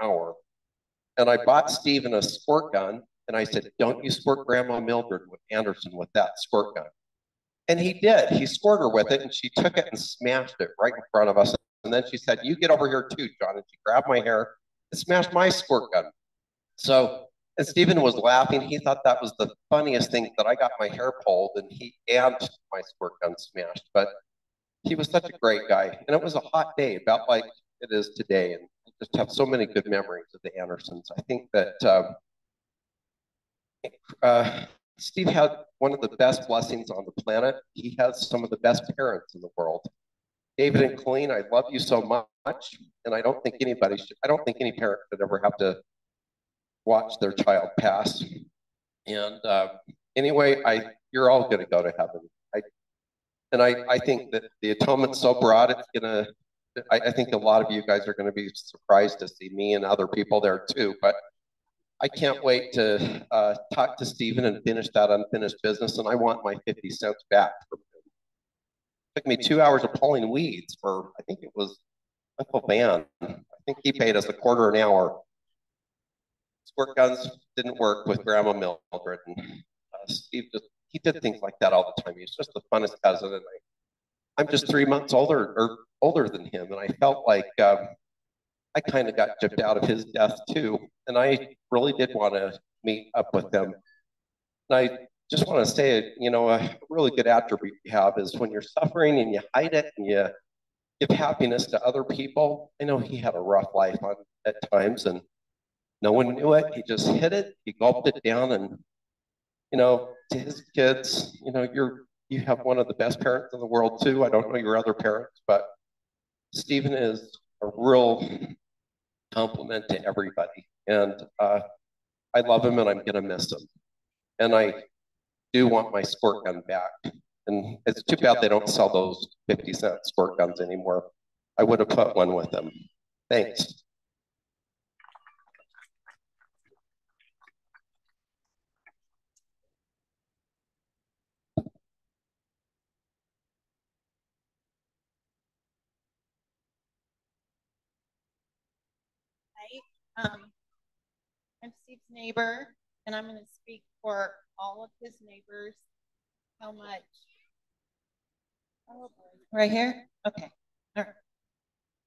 Speaker 21: hour. And I bought Stephen a squirt gun, and I said, Don't you squirt Grandma Mildred with Anderson with that squirt gun. And he did. He squirted her with it, and she took it and smashed it right in front of us. And then she said, You get over here too, John. And she grabbed my hair and smashed my squirt gun. So, and Stephen was laughing. He thought that was the funniest thing that I got my hair pulled and he and my squirt gun smashed. But he was such a great guy. And it was a hot day, about like it is today. And just have so many good memories of the Andersons. I think that um, uh, Steve had one of the best blessings on the planet. He has some of the best parents in the world. David and Colleen, I love you so much, and I don't think anybody should, I don't think any parent should ever have to watch their child pass. And uh, anyway, I you're all going to go to heaven. I, and I, I think that the atonement's so broad, it's going to, I, I think a lot of you guys are going to be surprised to see me and other people there too. But I can't wait to uh, talk to Stephen and finish that unfinished business, and I want my 50 cents back. It took me two hours of pulling weeds for, I think it was Uncle Van. I think he paid us a quarter an hour. Squirt guns didn't work with Grandma Mildred, and uh, Steve just, he did things like that all the time. He's just the funnest cousin, and I, I'm just three months older or older than him, and I felt like um, I kind of got chipped out of his death too. And I really did want to meet up with them. And I just want to say, you know, a really good attribute you have is when you're suffering and you hide it and you give happiness to other people. I know he had a rough life on at times and no one knew it. He just hid it, he gulped it down and you know, to his kids, you know, you're you have one of the best parents in the world too. I don't know your other parents, but Stephen is a real compliment to everybody. And uh, I love him and I'm going to miss him. And I do want my squirt gun back. And it's too bad they don't sell those 50 cent squirt guns anymore. I would have put one with them. Thanks.
Speaker 22: Um, I'm Steve's neighbor, and I'm going to speak for all of his neighbors. How much? Oh, right here? Okay.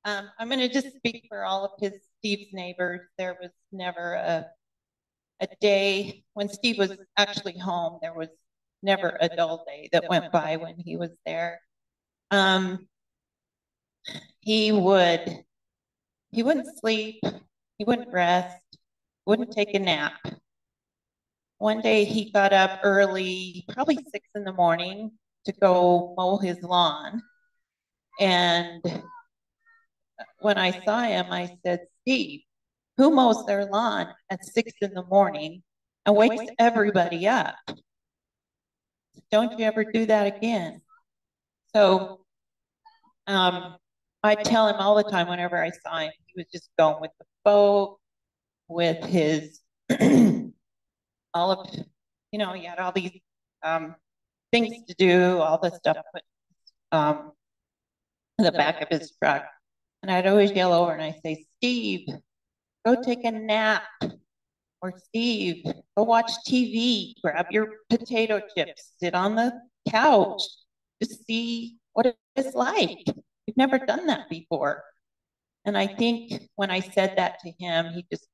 Speaker 22: Um, I'm going to just speak for all of his Steve's neighbors. There was never a a day when Steve was actually home. There was never a dull day that went by when he was there. Um, he would he wouldn't sleep, he wouldn't rest, wouldn't take a nap. One day he got up early, probably six in the morning, to go mow his lawn. And when I saw him, I said, Steve, who mows their lawn at six in the morning and wakes everybody up? Don't you ever do that again? So um, I tell him all the time whenever I saw him, he was just going with the boat, with his all of you know, he had all these um, things to do, all the stuff put um, in the back of his truck. And I'd always yell over and I say, Steve, go take a nap. Or Steve, go watch TV, grab your potato chips, sit on the couch to see what it's like. You've never done that before. And I think when I said that to him, he just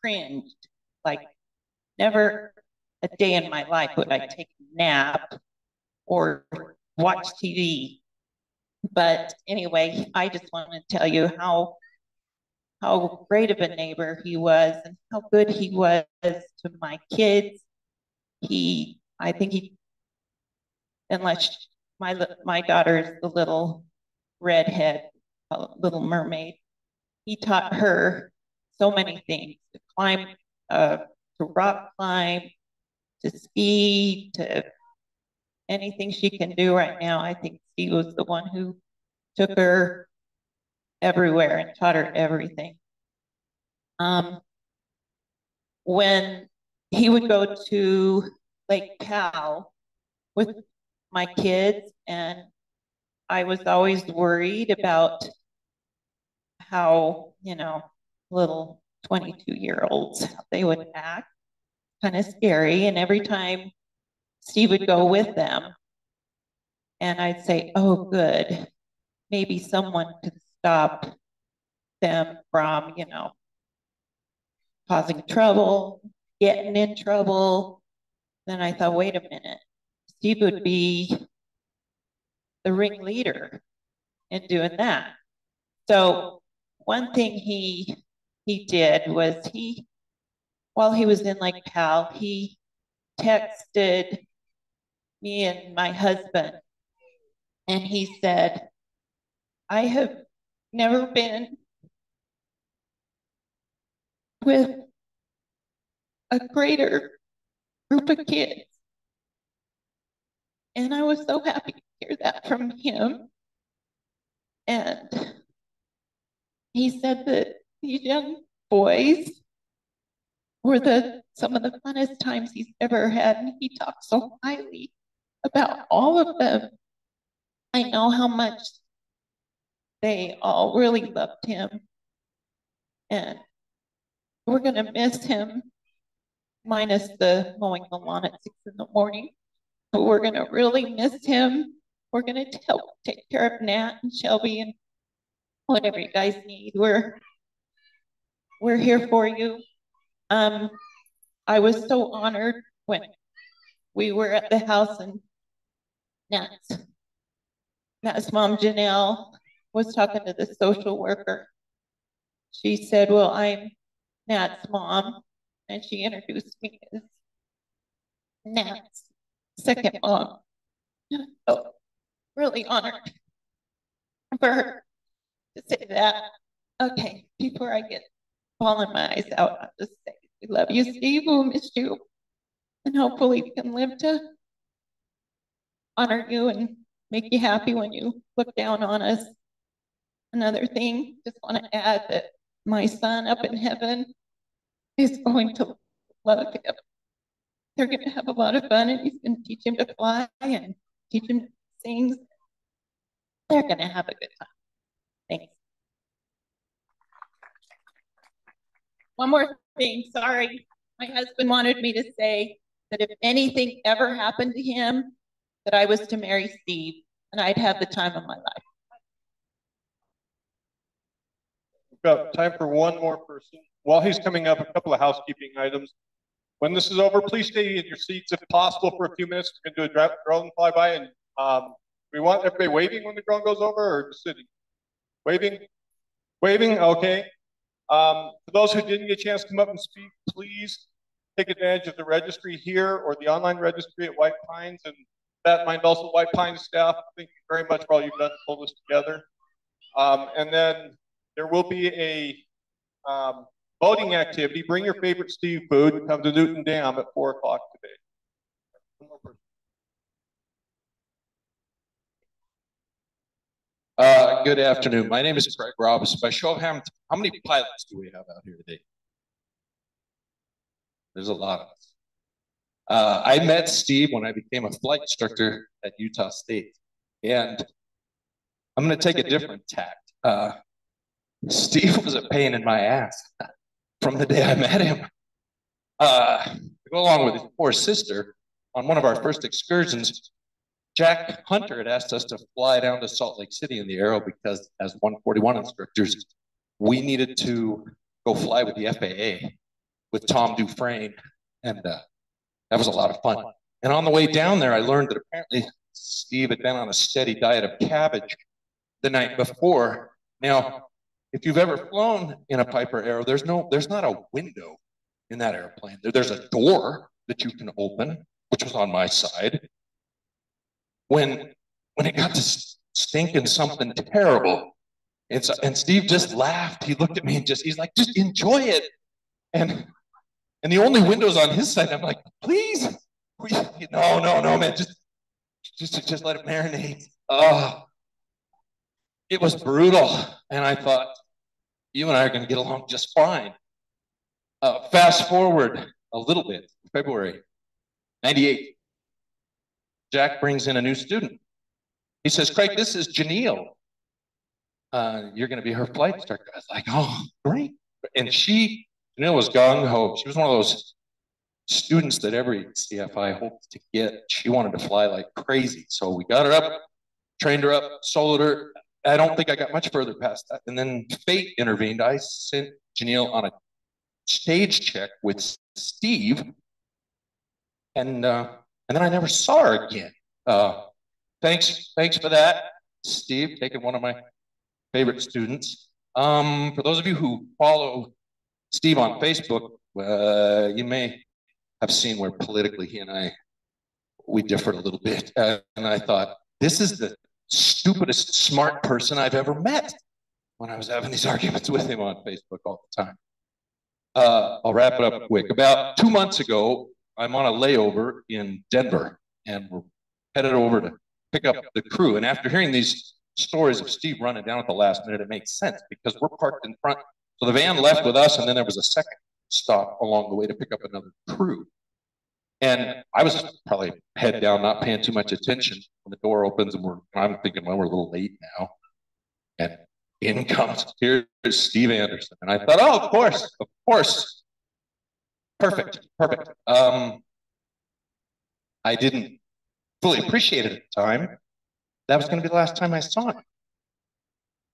Speaker 22: cringed. Like, never a day in my life would I take a nap or watch TV. But anyway, I just want to tell you how how great of a neighbor he was and how good he was to my kids. He, I think he, unless my my daughter is the little redhead, little mermaid, he taught her so many things to climb, uh, to rock climb, to ski, to anything she can do right now. I think Steve was the one who took her everywhere and taught her everything. Um, when he would go to Lake Powell with my kids, and I was always worried about how, you know, little 22 year olds, they would act kind of scary. And every time Steve would go with them, and I'd say, oh, good, maybe someone could stop them from, you know, causing trouble, getting in trouble. Then I thought, wait a minute, Steve would be the ringleader in doing that. So one thing he he did was he, while he was in Lake Powell, he texted me and my husband, and he said, I have never been with a greater group of kids. And I was so happy to hear that from him. And he said that these young boys were the some of the funnest times he's ever had. And he talked so highly about all of them. I know how much they all really loved him. And we're going to miss him, minus the mowing the lawn at six in the morning. But we're going to really miss him. We're going to help take care of Nat and Shelby and whatever you guys need. We're we're here for you. Um, I was so honored when we were at the house and Nat's Nat's mom Janelle was talking to the social worker. She said, Well, I'm Nat's mom. And she introduced me as Nat's second mom. So really honored for her say that. Okay, before I get bawling my eyes out, I'll just say we love you, Steve. We'll miss you. And hopefully we can live to honor you and make you happy when you look down on us. Another thing, just want to add that my son up in heaven is going to love him. They're going to have a lot of fun and he's going to teach him to fly and teach him to sing. They're going to have a good time. Thanks. one more thing, sorry. My husband wanted me to say that if anything ever happened to him, that I was to marry Steve and I'd have the time of my life.
Speaker 1: We've got time for one more person. While he's coming up, a couple of housekeeping items. When this is over, please stay in your seats if possible for a few minutes. We're gonna do a drone flyby and, um, we want everybody waving when the drone goes over or just sitting? Waving? Waving, okay. Um, for those who didn't get a chance to come up and speak, please take advantage of the registry here or the online registry at White Pines and that mind also White Pines staff. Thank you very much for all you've done to pull this together. Um, and then there will be a um, voting activity. Bring your favorite Steve food. Come to Newton Dam at four o'clock today.
Speaker 23: Uh, good afternoon. My name is Craig Robinson. By show of hands, how many pilots do we have out here today? There's a lot of us. Uh, I met Steve when I became a flight instructor at Utah State, and I'm going to take a different tact. Uh, Steve was a pain in my ass from the day I met him. Uh, to go along with his poor sister, on one of our first excursions, Jack Hunter had asked us to fly down to Salt Lake City in the Arrow because, as 141 instructors, we needed to go fly with the FAA with Tom Dufresne, and uh, that was a lot of fun. And on the way down there, I learned that apparently Steve had been on a steady diet of cabbage the night before. Now, if you've ever flown in a Piper Arrow, there's no, there's not a window in that airplane. There, there's a door that you can open, which was on my side. When, when it got to stinking something terrible, and, so, and Steve just laughed. He looked at me and just, he's like, just enjoy it. And, and the only windows on his side, I'm like, please, no, no, no, man, just, just, just let it marinate. Oh, it was brutal. And I thought, you and I are going to get along just fine. Uh, fast forward a little bit, February 98. Jack brings in a new student. He says, Craig, this is Janelle. Uh, you're going to be her flight instructor. I was like, oh, great. And she, Janelle was gung ho. She was one of those students that every CFI hopes to get. She wanted to fly like crazy. So we got her up, trained her up, soloed her. I don't think I got much further past that. And then fate intervened. I sent Janelle on a stage check with Steve. And uh, and then I never saw her again. Uh, thanks, thanks for that, Steve, taking one of my favorite students. Um, for those of you who follow Steve on Facebook, uh, you may have seen where politically he and I we differed a little bit, uh, and I thought this is the stupidest smart person I've ever met when I was having these arguments with him on Facebook all the time. Uh, I'll wrap it up quick. About two months ago, I'm on a layover in Denver, and we're headed over to pick up the crew. And after hearing these stories of Steve running down at the last minute, it makes sense because we're parked in front. So the van left with us, and then there was a second stop along the way to pick up another crew. And I was probably head down, not paying too much attention when the door opens, and we're I'm thinking, well, we're a little late now. And in comes here's Steve Anderson. And I thought, oh, of course, of course. Perfect, perfect. Um, I didn't fully appreciate it at the time. That was going to be the last time I saw him.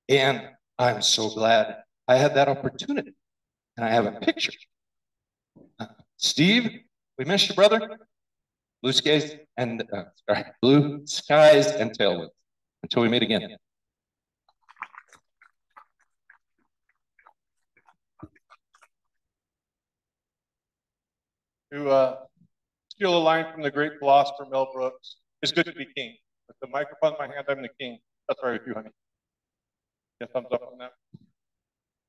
Speaker 23: And I'm so glad I had that opportunity. And I have a picture. Uh, Steve, we miss you, brother. Blue skies and uh, sorry, blue skies and tailwinds. Until we meet again.
Speaker 1: To uh, steal a line from the great philosopher Mel Brooks, it's good to be king. With the microphone in my hand, I'm the king. That's right with you, honey. Yeah, thumbs up on that.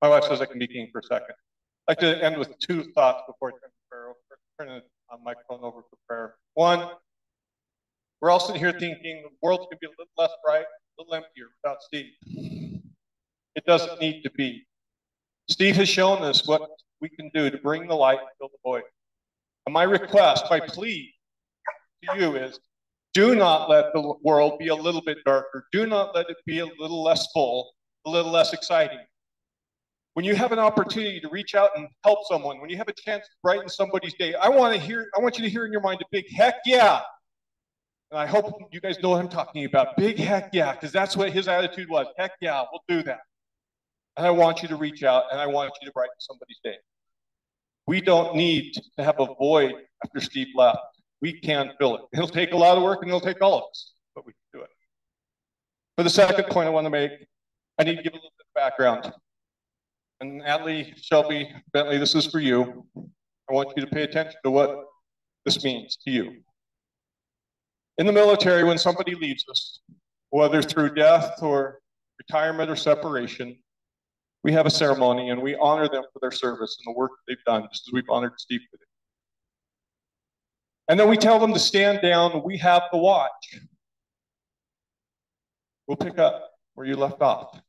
Speaker 1: My wife says I can be king for a second. I'd like to end with two thoughts before I turn the prayer over, turn the uh, microphone over for prayer. One, we're all sitting here thinking the world's gonna be a little less bright, a little emptier without Steve. It doesn't need to be. Steve has shown us what we can do to bring the light and fill the void. My request, my plea to you is do not let the world be a little bit darker. Do not let it be a little less full, a little less exciting. when you have an opportunity to reach out and help someone, when you have a chance to brighten somebody's day, I want to hear, I want you to hear in your mind a big heck yeah. And I hope you guys know what I'm talking about. Big heck yeah, because that's what his attitude was. Heck yeah, we'll do that. And I want you to reach out and I want you to brighten somebody's day. We don't need to have a void after Steve left. We can fill it. It'll take a lot of work and it'll take all of us, but we can do it. For the second point I want to make, I need to give a little bit of background. And Natalie, Shelby, Bentley, this is for you. I want you to pay attention to what this means to you. In the military, when somebody leaves us, whether through death or retirement or separation, we have a ceremony and we honor them for their service and the work they've done, just as we've honored Steve today. And then we tell them to stand down. We have the watch. We'll pick up where you left off.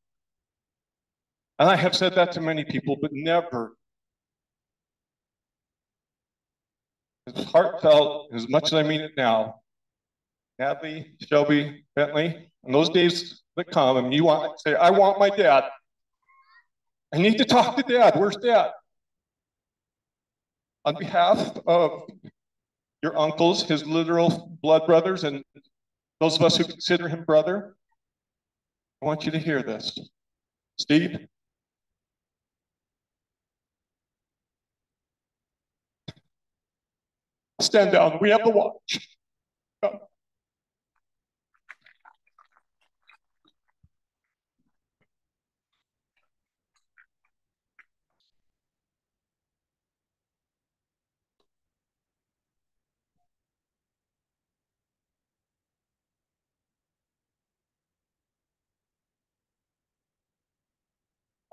Speaker 1: And I have said that to many people, but never as heartfelt as much as I mean it now. Natalie, Shelby, Bentley, and those days that come, and you want to say, I want my dad. I need to talk to dad. Where's dad? On behalf of your uncles, his literal blood brothers, and those of us who consider him brother, I want you to hear this. Steve, stand down. We have the watch.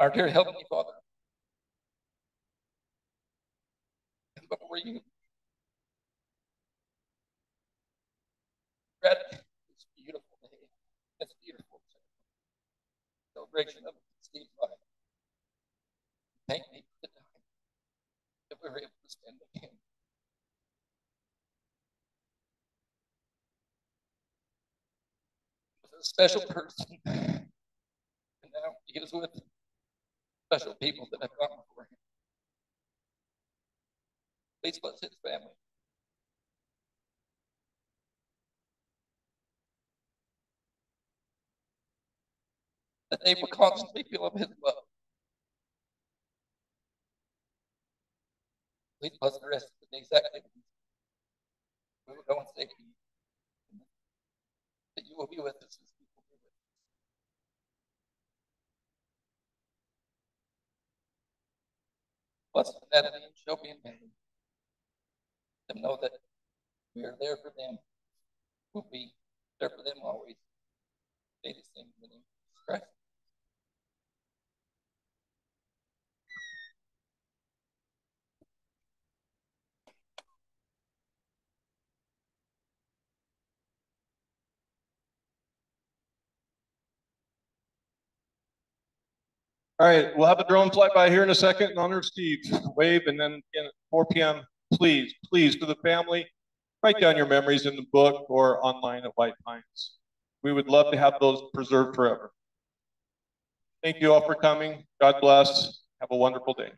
Speaker 24: Our dear Heavenly Father, what were you? Read this beautiful day. It's beautiful. Celebration of Steve's life. Thank me for the time that we were able to spend with him. He was a special person. And now he is with special people that have gone before him. Please bless his family. That they will constantly feel of his love. Please bless the rest of the day's activities. We will go in safety. That you will be with us as we will be with us. Bless Natalie and Shelby and Mary. Let them know that we are there for them. We'll be there for them always. Say the same in the name of Christ.
Speaker 1: All right, we'll have a drone fly by here in a second in honor of Steve. Wave and then again at 4 p.m. Please, please, to the family, write down your memories in the book or online at White Pines. We would love to have those preserved forever. Thank you all for coming. God bless. Have a wonderful day.